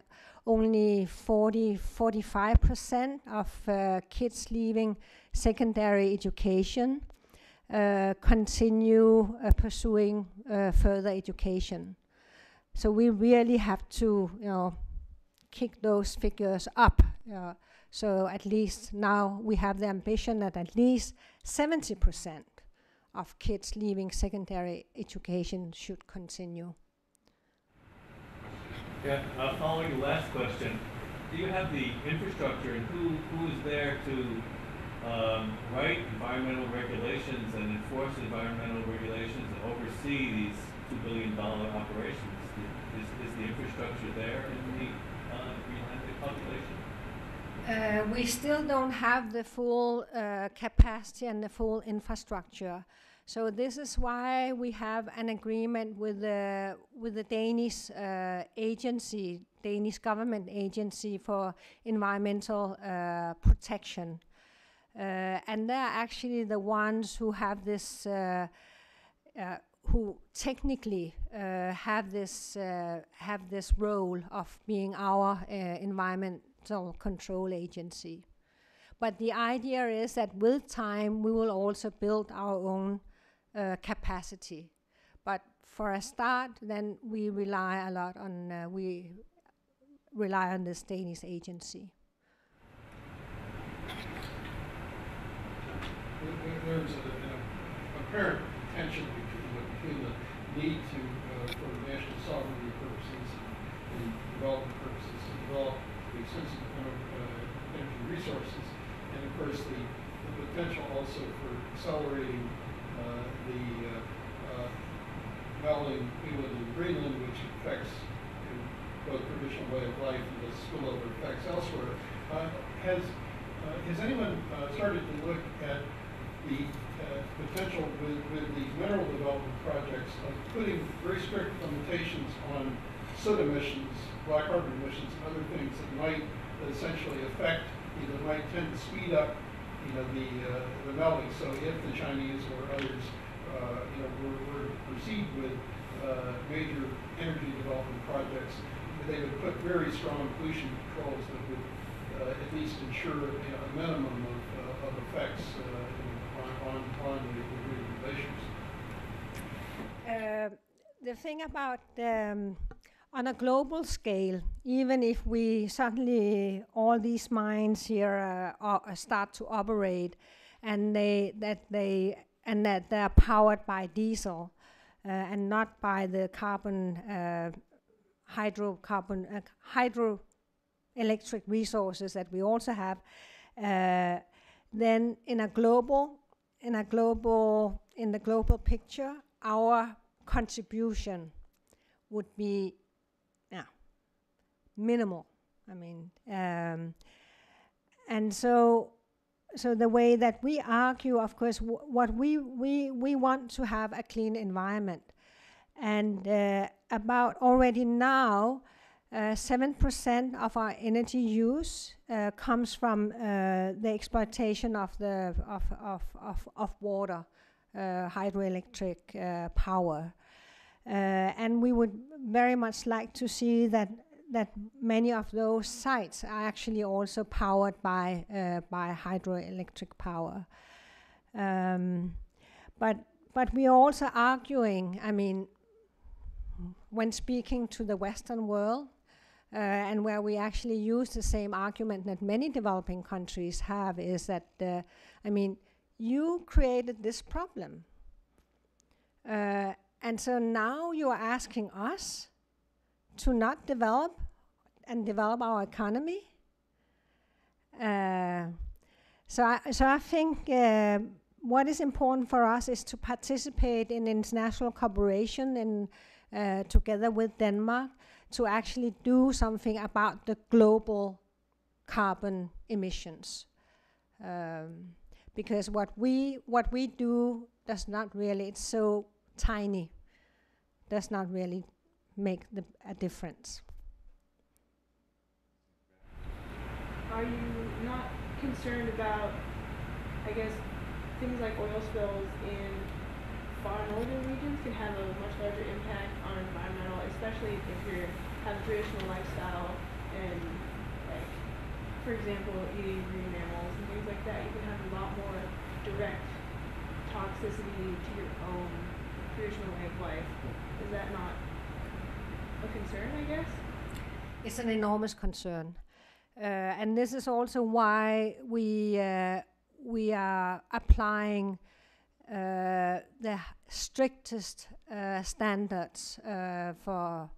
only 40 45 percent of uh, kids leaving secondary education uh, continue uh, pursuing uh, further education. So we really have to, you know, kick those figures up. So at least now we have the ambition that at least 70% of kids leaving secondary education should continue. Yeah, uh, following the last question, do you have the infrastructure and who, who is there to um, write environmental regulations and enforce environmental regulations and oversee these $2 billion operations? Is, is the infrastructure there in the uh, Greenlandic population? Uh, we still don't have the full uh, capacity and the full infrastructure. So this is why we have an agreement with the with the Danish uh, agency, Danish government agency for environmental uh, protection. Uh, and they're actually the ones who have this, uh, who technically have this have this role of being our control agency. But the idea is that with time we will also build our own uh, capacity. But for a start, then we rely a lot on uh, we rely on this Danish agency. there's a, an apparent tension between, between the need to, uh, for national sovereignty purposes and development purposes to develop amount of uh, energy resources, and of course the, the potential also for accelerating uh, the melting inland in Greenland, which affects both traditional way of life and the spillover effects elsewhere. Uh, has uh, has anyone uh, started to look at the uh, potential with, with these mineral development projects of putting very strict limitations on soot emissions, black carbon emissions, and other things that might essentially affect, you know, might tend to speed up, you know, the uh, the melting. So if the Chinese or others, uh, you know, were, were to proceed with uh, major energy development projects, they would put very strong pollution controls that would uh, at least ensure you know, a minimum of, uh, of effects on, on the, the regulations? Uh, the thing about um, on a global scale, even if we suddenly all these mines here uh, start to operate, and they that they and that they are powered by diesel uh, and not by the carbon uh, hydrocarbon uh, hydroelectric resources that we also have, uh, then in a global in a global in the global picture, our contribution would be minimal. I mean, um, and so so the way that we argue, of course, what we we we want to have a clean environment, and uh, about already now. Uh, seven percent of our energy use uh, comes from uh, the exploitation of the of of of, of water, hydroelectric power, and we would very much like to see that that many of those sites are actually also powered by uh, by hydroelectric power. Um, but but we are also arguing. I mean, when speaking to the Western world, uh, and where we actually use the same argument that many developing countries have is that, uh, I mean, you created this problem. Uh, and so now you are asking us to not develop and develop our economy. Uh, so, I, so I think uh, what is important for us is to participate in international cooperation and uh, together with Denmark to actually do something about the global carbon emissions. Um, because what we what we do does not really it's so tiny does not really make the, a difference. Are you not concerned about, I guess, things like oil spills in far northern regions can have a much larger impact on environmental, especially if you have a traditional lifestyle and, like, for example, eating green mammals and things like that. You can have a lot more direct toxicity to your own traditional way of life. Is that not a concern, I guess? It's an enormous concern. Uh, and this is also why we, uh, we are applying uh, the strictest uh, standards uh, for,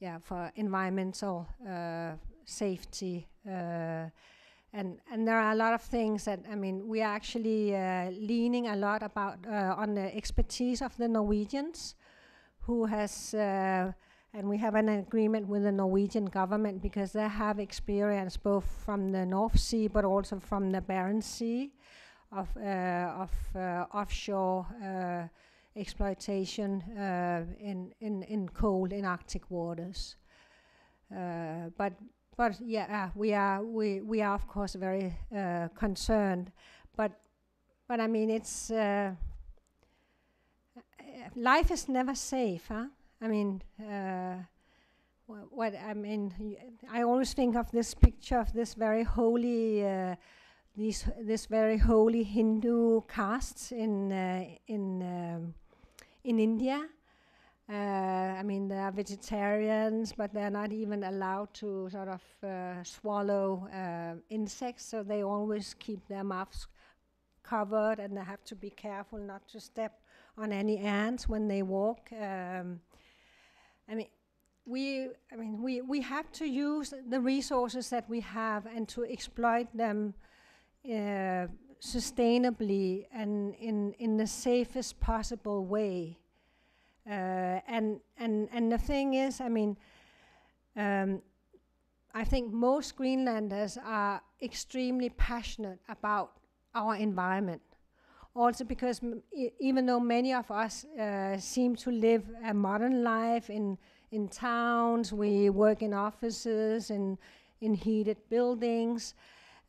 yeah, for environmental uh, safety. and, and there are a lot of things that, I mean, we are actually leaning a lot about on the expertise of the Norwegians who has and we have an agreement with the Norwegian government because they have experience both from the North Sea but also from the Barents Sea of, uh, of uh, offshore uh, exploitation uh, in, in, in cold in Arctic waters. Uh, but but yeah, we are we, we are of course very uh, concerned. But but I mean it's life is never safe, huh? I mean, uh, what I mean, I always think of this picture of this very holy, uh, these this very holy Hindu castes in uh, in um, in India. Uh, I mean, they are vegetarians, but they're not even allowed to sort of uh, swallow uh, insects, so they always keep their mouths covered, and they have to be careful not to step on any ants when they walk. Um, I mean, we, I mean, we, we have to use the resources that we have and to exploit them uh, sustainably and in, in the safest possible way. Uh, and, and, and the thing is, I mean, um, I think most Greenlanders are extremely passionate about our environment also because even though many of us uh, seem to live a modern life in in towns, we work in offices and in heated buildings.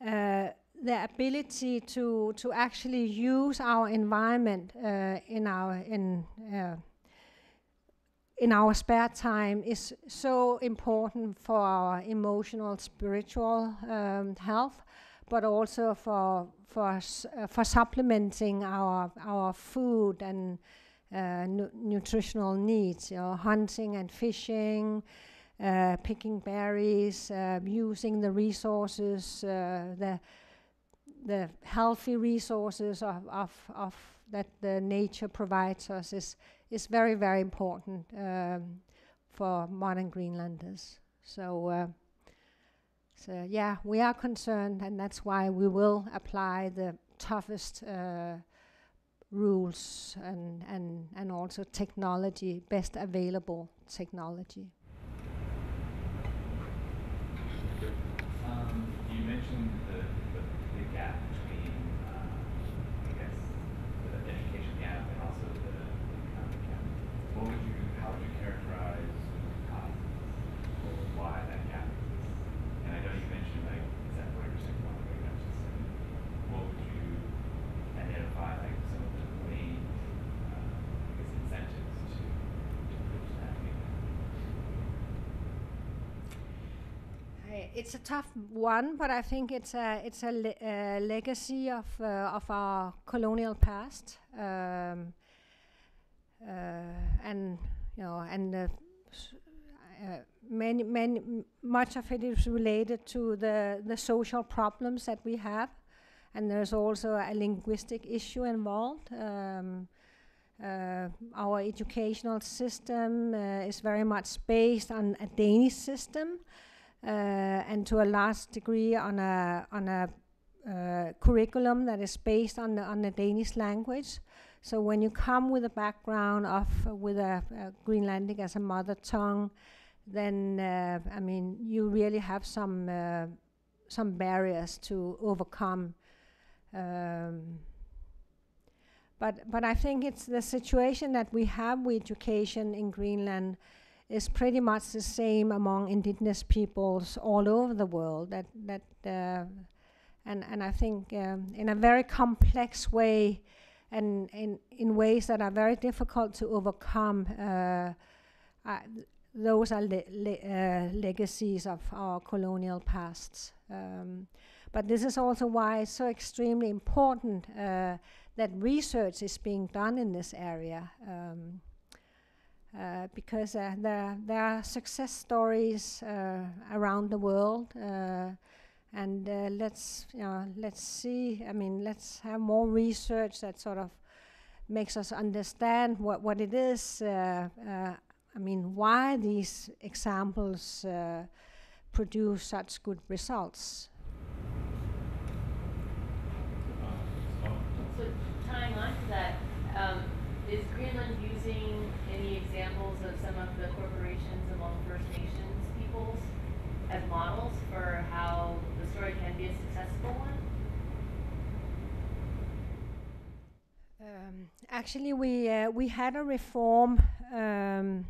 Uh, the ability to to actually use our environment uh, in our in uh, in our spare time is so important for our emotional, spiritual um, health but also for for uh, for supplementing our our food and uh, nu nutritional needs. You know, hunting and fishing, uh, picking berries, uh, using the resources, uh, the the healthy resources of, of, of that the nature provides us is is very very important um, for modern Greenlanders. So uh, so yeah, we are concerned, and that's why we will apply the toughest uh, rules and, and, and also technology, best available technology. Um, you mentioned the, the, the gap between, uh, I guess, the education gap and also the economic gap. What would you, how would you characterize causes or why that gap and I know you mentioned like exactly what you're saying about like that just what would you identify like some of the main uh, I guess incentives to to bridge that It's a tough one, but I think it's a it's a, le legacy of uh, of our colonial past, um, uh, and you know, and uh, many, many, much of it is related to the, the social problems that we have, and there's also a linguistic issue involved. Um, uh, our educational system uh, is very much based on a Danish system, uh, and to a large degree on a on a uh, curriculum that is based on the on the Danish language. So when you come with a background of uh, with a, a Greenlandic as a mother tongue, then uh, I mean you really have some uh, some barriers to overcome. Um, but but I think it's the situation that we have with education in Greenland is pretty much the same among indigenous peoples all over the world. That that uh, and and I think um, in a very complex way, and in in ways that are very difficult to overcome. Uh, uh, those are le- le- uh, legacies of our colonial pasts. Um, but this is also why it's so extremely important that research is being done in this area. Um, uh, because uh, there, there are success stories uh, around the world, uh, and let's you know, let's see. I mean, let's have more research that sort of makes us understand what what it is. I mean, why these examples produce such good results. So tying on to that, um, is Greenland using any examples of some of the corporations among First Nations peoples as models for how the story can be a successful one? Um, actually, we uh, we had a reform. Um,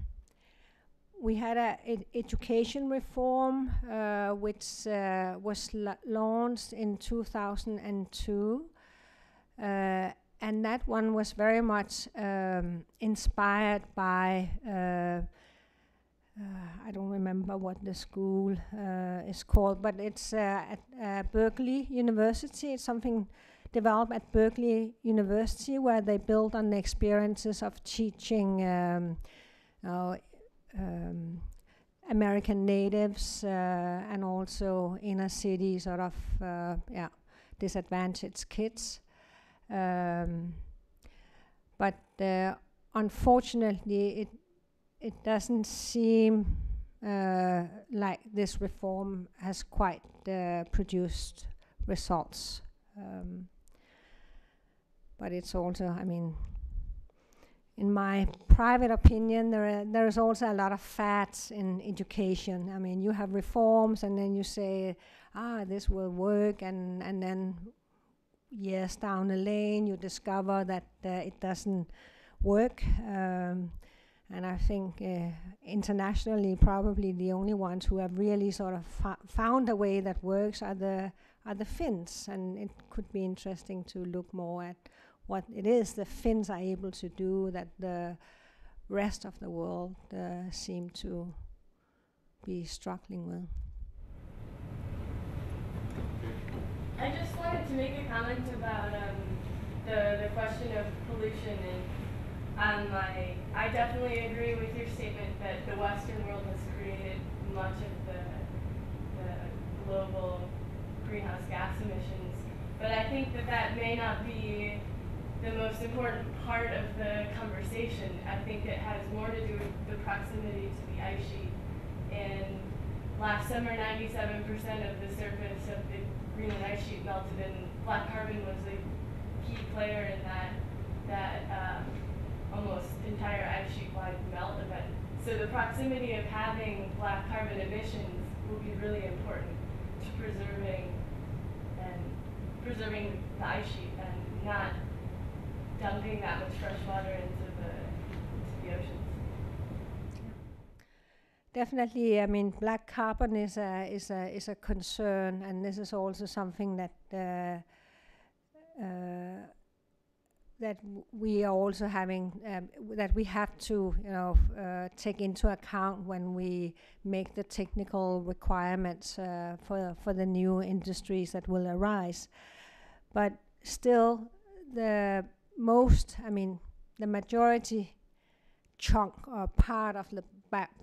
we had a ed- education reform uh, which uh, was la- launched in 2002, uh, and that one was very much um, inspired by. Uh, uh, I don't remember what the school uh, is called, but it's at Berkeley University. It's something developed at Berkeley University where they built on the experiences of teaching. Um, um, American natives uh, and also inner city sort of uh, yeah disadvantaged kids. Um, but uh, unfortunately, it it doesn't seem uh, like this reform has quite uh, produced results. Um, but it's also, I mean, in my private opinion, there are, there is also a lot of fads in education. I mean, you have reforms, and then you say, "Ah, this will work," and and then years down the lane, you discover that uh, it doesn't work. Um, and I think uh, internationally, probably the only ones who have really sort of found a way that works are the are the Finns, and it could be interesting to look more at what it is the Finns are able to do that the rest of the world uh, seem to be struggling with. I just wanted to make a comment about um, the the question of pollution and um, I I definitely agree with your statement that the Western world has created much of the the global greenhouse gas emissions, but I think that that may not be the most important part of the conversation. I think it has more to do with the proximity to the ice sheet. And last summer, 97% of the surface of the Greenland ice sheet melted, and black carbon was a key player in that that um, almost entire ice sheet wide melt event. So the proximity of having black carbon emissions will be really important to preserving and preserving the ice sheet and not dumping that much fresh water into the into the oceans. Definitely, I mean, black carbon is a is a is a concern, and this is also something that uh, uh, that we are also having um, that we have to you know uh, take into account when we make the technical requirements uh, for for the new industries that will arise. But still, the most, I mean, the majority chunk or part of the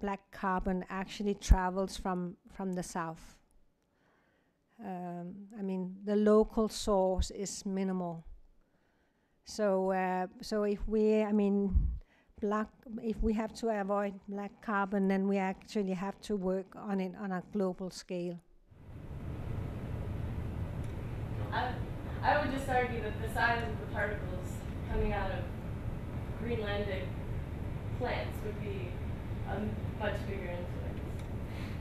black carbon actually travels from from the south. Um, I mean, the local source is minimal. So, uh, so if we, I mean, black, if we have to avoid black carbon, then we actually have to work on it on a global scale. I, I would just argue that the size of the particles coming out of Greenlandic plants would be a much bigger influence.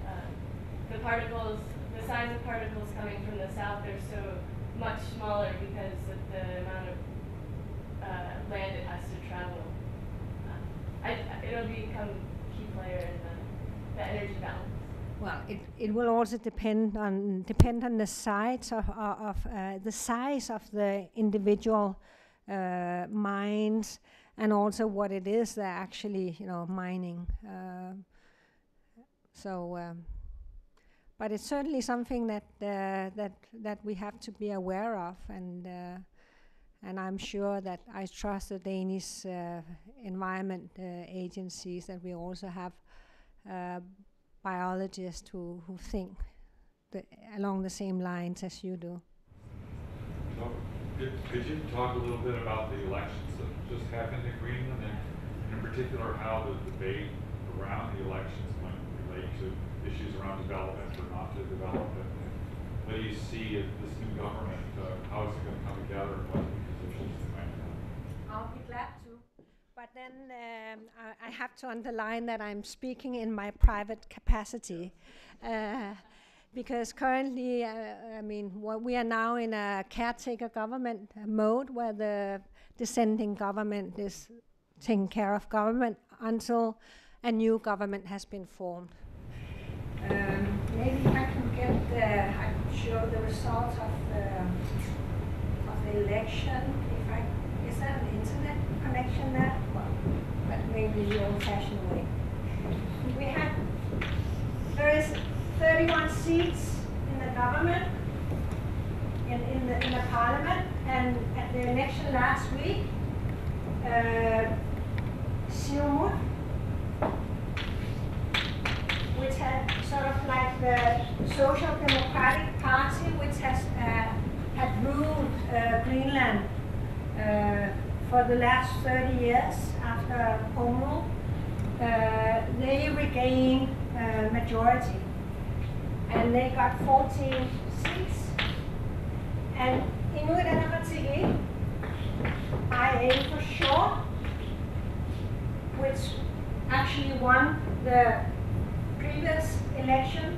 Uh, the particles, the size of particles coming from the south are so much smaller because of the amount of uh, land it has to travel. Uh, I, it'll become key player in the, the energy balance. Well, it, it will also depend on depend on the size of of, uh, the size of the individual uh, mines, and also what it is they're actually you know mining. Uh, so, um, but it's certainly something that uh, that that we have to be aware of, and uh, and I'm sure that I trust the Danish uh, environment uh, agencies that we also have. Biologists who, who think the, along the same lines as you do. Could, you talk a little bit about the elections just happened in Greenland and in particular how the debate around the elections might relate to issues around development or not to development? What do you see of this new government? Uh, how is it going to come together and what positions it might have? I'll be glad to. But then um, I, have to underline that I'm speaking in my private capacity. Uh, because currently, uh, I mean, what we are now in a caretaker government mode where the descending government is taking care of government until a new government has been formed. Um, maybe I can get the, I could show the results of the, of the election. If I, is there an internet connection there? Well, but maybe the old-fashioned way. We have, there is 31 seats in the government, in, in the, in the parliament, the election last week, uh, Siumut, which had sort of like the Social Democratic Party, which has uh, had ruled uh, Greenland uh, for the last 30 years after rule, uh, they regained uh, majority, and they got 14 seats. And Inuit Ataqatigiit, IA for short, which actually won the previous election,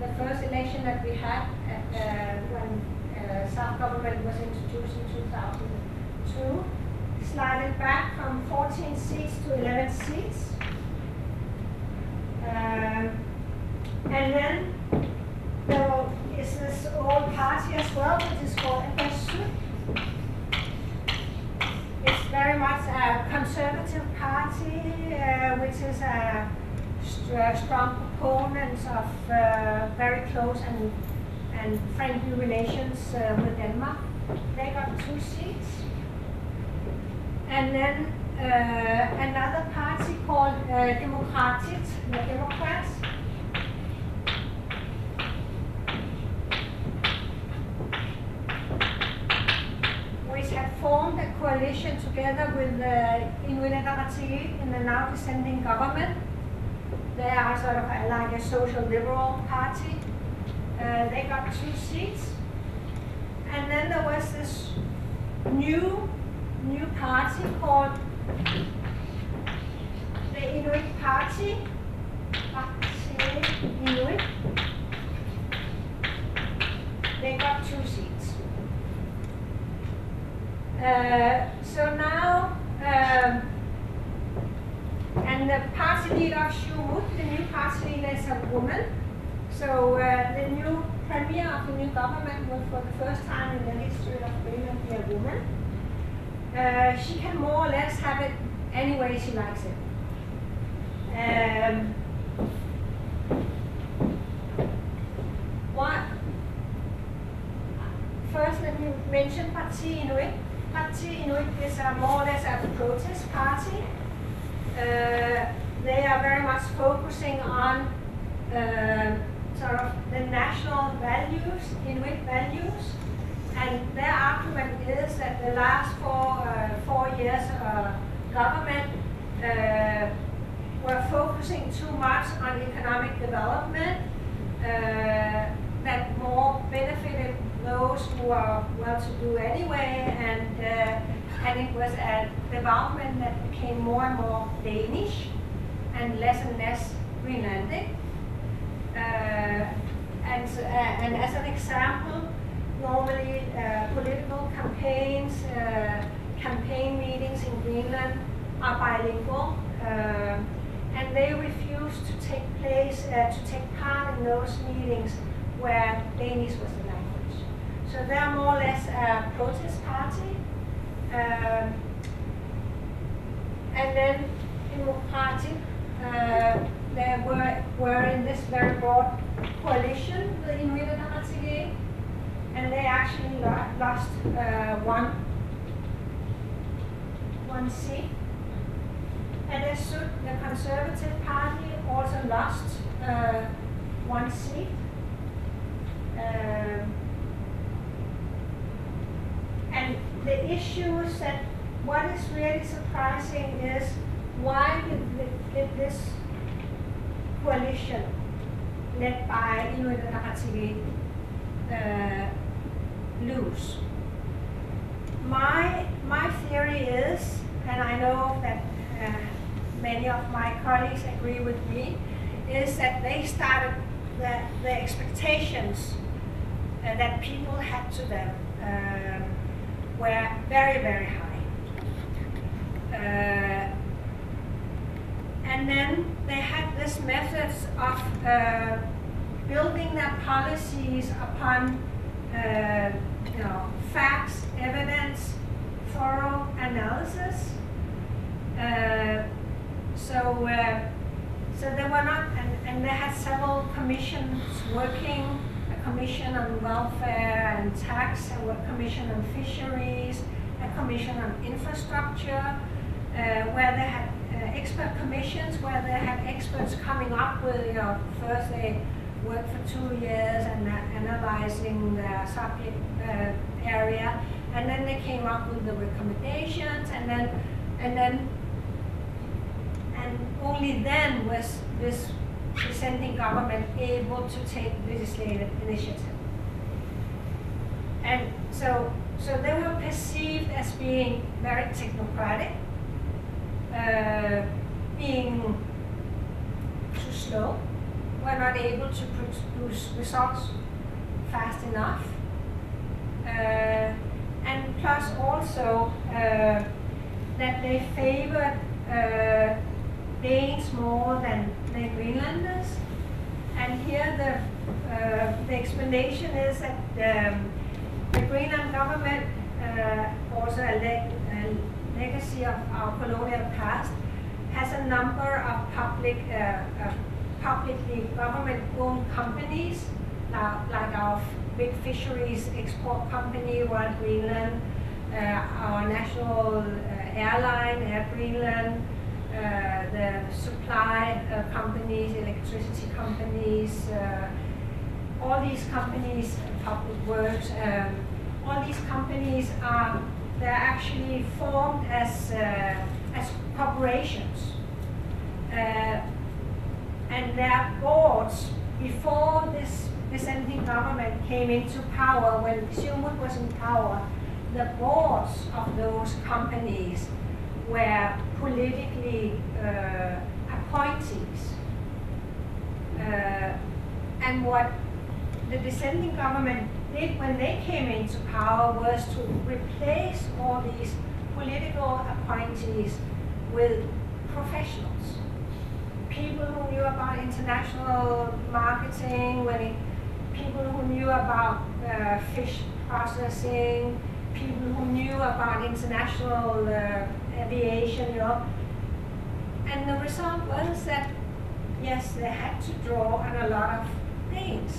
the first election that we had at, uh, when uh, self-government was introduced in 2002, slided back from 14 seats to 11 seats. Um, and then there is this old party as well, which is called Atassut. It's very much a conservative party, uh, which is a st- strong proponent of uh, very close and, and friendly relations uh, with Denmark. They got two seats. And then another party called Demokraatit, the Democrats. which had formed a coalition together with the Inuit in the now descending government. They are sort of like a social liberal party. Uh, they got two seats. And then there was this new, new party called the Inuit Party. Parti Inuit. They got two seats. Uh, so now, um, and the leader of Siumut, the new leader is a woman. So uh, the new premier of the new government will, for the first time in the history of Greenland, be a woman. Uh, she can more or less have it any way she likes it. Um, what? First, let me mention Parti Inuit. Parti Inuit is more or less a protest party. Uh, they are very much focusing on uh, sort of the national values, Inuit values, and their argument is that the last four, uh, four years uh, government uh, were focusing too much on economic development that more benefited those who are well-to-do anyway, and uh, and it was a development that became more and more Danish and less and less Greenlandic. Uh, and, uh, and as an example, normally uh, political campaigns, uh, campaign meetings in Greenland are bilingual, and they refuse to take place, to take part in those meetings where Danish was language. So they're more or less a protest party. Um, and then in the party, uh, they were, were in this very broad coalition, the Inuit Ataqatigiit, and they actually lo lost uh, one, one seat. And soon, the Conservative Party also lost uh, one seat. Um, and the issue is that what is really surprising is why did, did, this coalition led by Inuit Ataqatigiit uh, lose? My, my theory is, and I know that uh, many of my colleagues agree with me, is that they started the, the expectations uh, that people had to them um, were very, very high. Uh, and then they had this methods of uh, building their policies upon uh, you know, facts, evidence, thorough analysis. Uh, so, uh, so they were not, and, and they had several commissions working, commission on welfare and tax, a commission on fisheries, a commission on infrastructure, uh, where they had uh, expert commissions, where they had experts coming up with, you know, first they worked for two years and analyzing the subject uh, area, and then they came up with the recommendations, and then, and then, and only then was this dissenting government able to take legislative initiative. And so, so they were perceived as being very technocratic, uh, being too slow, were not able to produce results fast enough. Uh, and plus also uh, that they favored uh, Danes more than the Greenlanders. And here the, uh, the explanation is that um, the Greenland government, uh, also a, leg a, legacy of our colonial past, has a number of public, uh, publicly government-owned companies, like our big fisheries export company, Royal Greenland, uh, our national uh, airline, Air Greenland, uh, the supply uh, companies, electricity companies, uh, all these companies, public works, um, all these companies are they're actually formed as as corporations, and their boards before this dissenting government came into power, when Siumut was in power, the boards of those companies were politically uh, appointees. Uh, and what the dissenting government did when they came into power was to replace all these political appointees with professionals. People who knew about international marketing, when it, people who knew about uh, fish processing, people who knew about international uh, aviation, know. And the result was that, yes, they had to draw on a lot of things.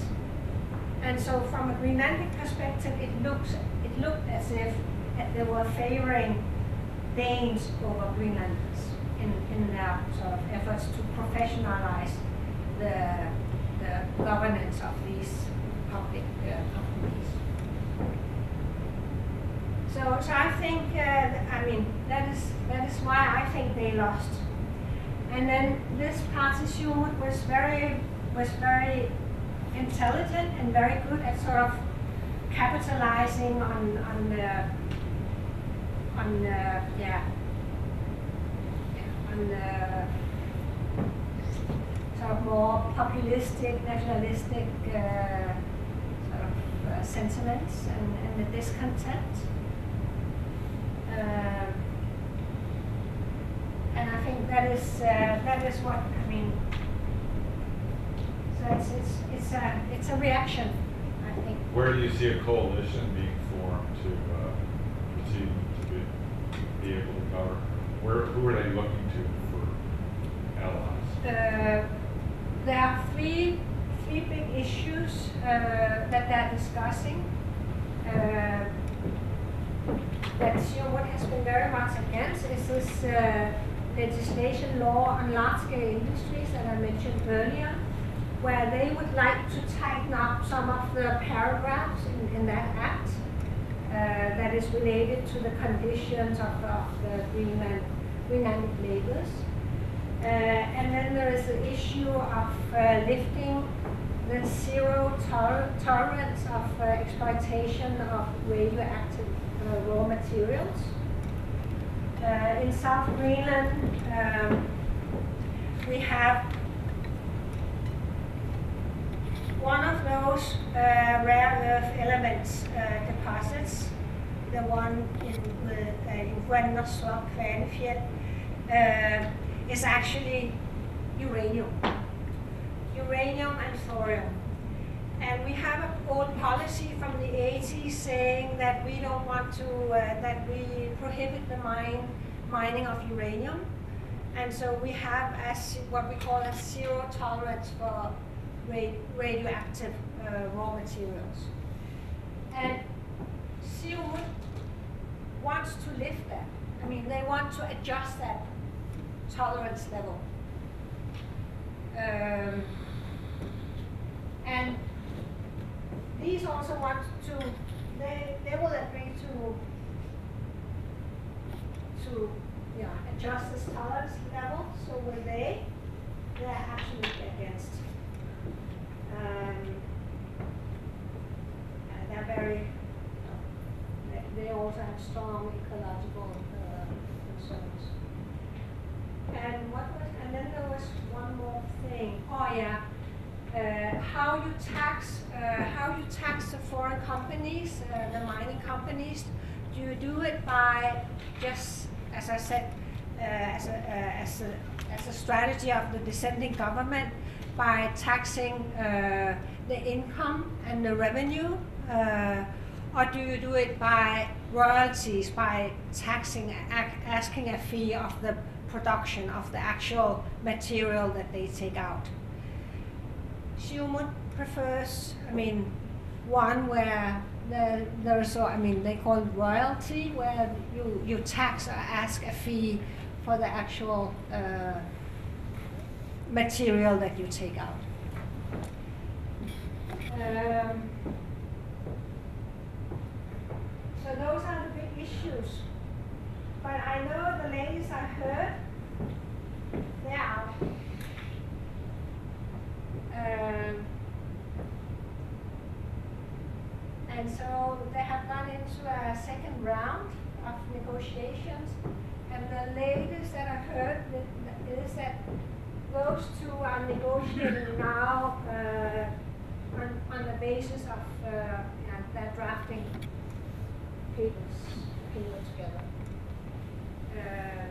And so from a Greenlandic perspective, it looks it looked as if they were favoring Danes over Greenlanders. in, in their sort of efforts to professionalize the, the governance of these public uh, companies. So, so I think, uh, I mean, that is, that is why I think they lost. And then this party Siumut was very, was very intelligent and very good at sort of capitalizing on, on the, on the, yeah, on the sort of more populistic, nationalistic uh, sort of uh, sentiments and, and the discontent. Um, and I think that is uh, that is what I mean. So it's it's it's a it's a reaction, I think. Where do you see a coalition being formed to uh, proceed to be, be able to govern? Where, who are they looking to for allies? Uh, there are three three big issues uh, that they're discussing. Uh, that what has been very much against is this uh, legislation law on large-scale industries that I mentioned earlier, where they would like to tighten up some of the paragraphs in, in that act uh, that is related to the conditions of, of the Greenland, Greenlandic labors. Uh, and then there is the issue of uh, lifting the zero tol tolerance of uh, exploitation of radioactive raw materials. Uh, in South Greenland, um, we have one of those uh, rare earth elements uh, deposits, the one in, with, uh, in Kvanefjeld, uh, is actually uranium. Uranium and thorium. And we have an old policy from the 80s saying that we don't want to, uh, that we prohibit the mine, mining of uranium. And so we have as what we call a zero tolerance for ra radioactive uh, raw materials. And Siumut wants to lift that. I mean, they want to adjust that tolerance level. Um, and these also want to, they, they will agree to, to yeah, adjust this tolerance level. So will they? They're absolutely against. Um, they're very, they, they also have strong ecological uh, concerns. And what was, and then there was one more thing. Oh yeah, how you tax, uh, how you tax the foreign companies, uh, the mining companies. Do you do it by just, as I said, uh, as a, uh, as a as a strategy of the descending government by taxing uh, the income and the revenue, or do you do it by royalties, by taxing, asking a fee of the production of the actual material that they take out. Siumut prefers, I mean, one where the, there's, I mean, they call it royalty, where you, you tax or ask a fee for the actual uh, material that you take out. Um, so those are the big issues. But I know the ladies I heard, they're out. Um, and so they have gone into a second round of negotiations. And the latest that I heard is that those two are negotiating now uh, on, on the basis of uh, drafting papers, papers together. Uh,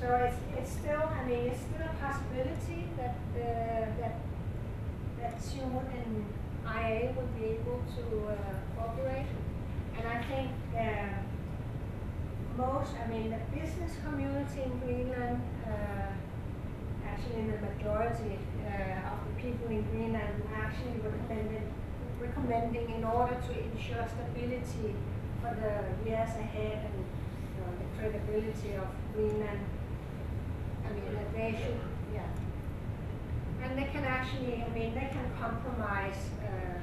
so it's, it's still, I mean, it's still a possibility that uh, that that Siumut and IA would be able to uh, cooperate. And I think uh, most, I mean, the business community in Greenland, actually the majority uh, of the people in Greenland actually recommended, recommending in order to ensure stability for the years ahead and know, the credibility of Greenland. I mean, that they should, yeah. And they can actually, I mean, they can compromise, uh,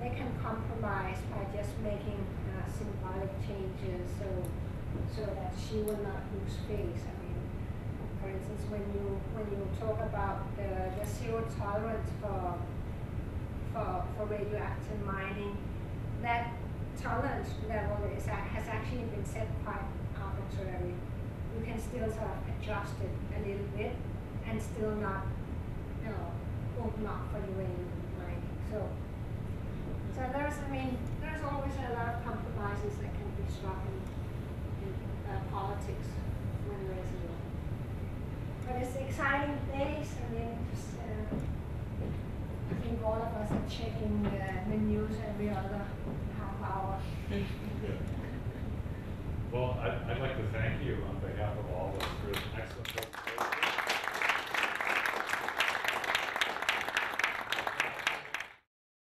they can compromise by just making uh, symbolic changes so, so that she will not lose face. For instance, when you, when you talk about the, the zero tolerance for, for, for radioactive mining, that tolerance level is, has actually been set quite arbitrary. You can still sort of adjust it a little bit and still not, you know, open up for uranium mining. So, so there's, I mean, there's always a lot of compromises that can be struck in, in uh, politics when there is a war. But it's exciting days. I mean, just, uh, I think all of us are checking uh, the news every other half hour. Well, I'd, I'd like to thank you on behalf of all of us for an excellent.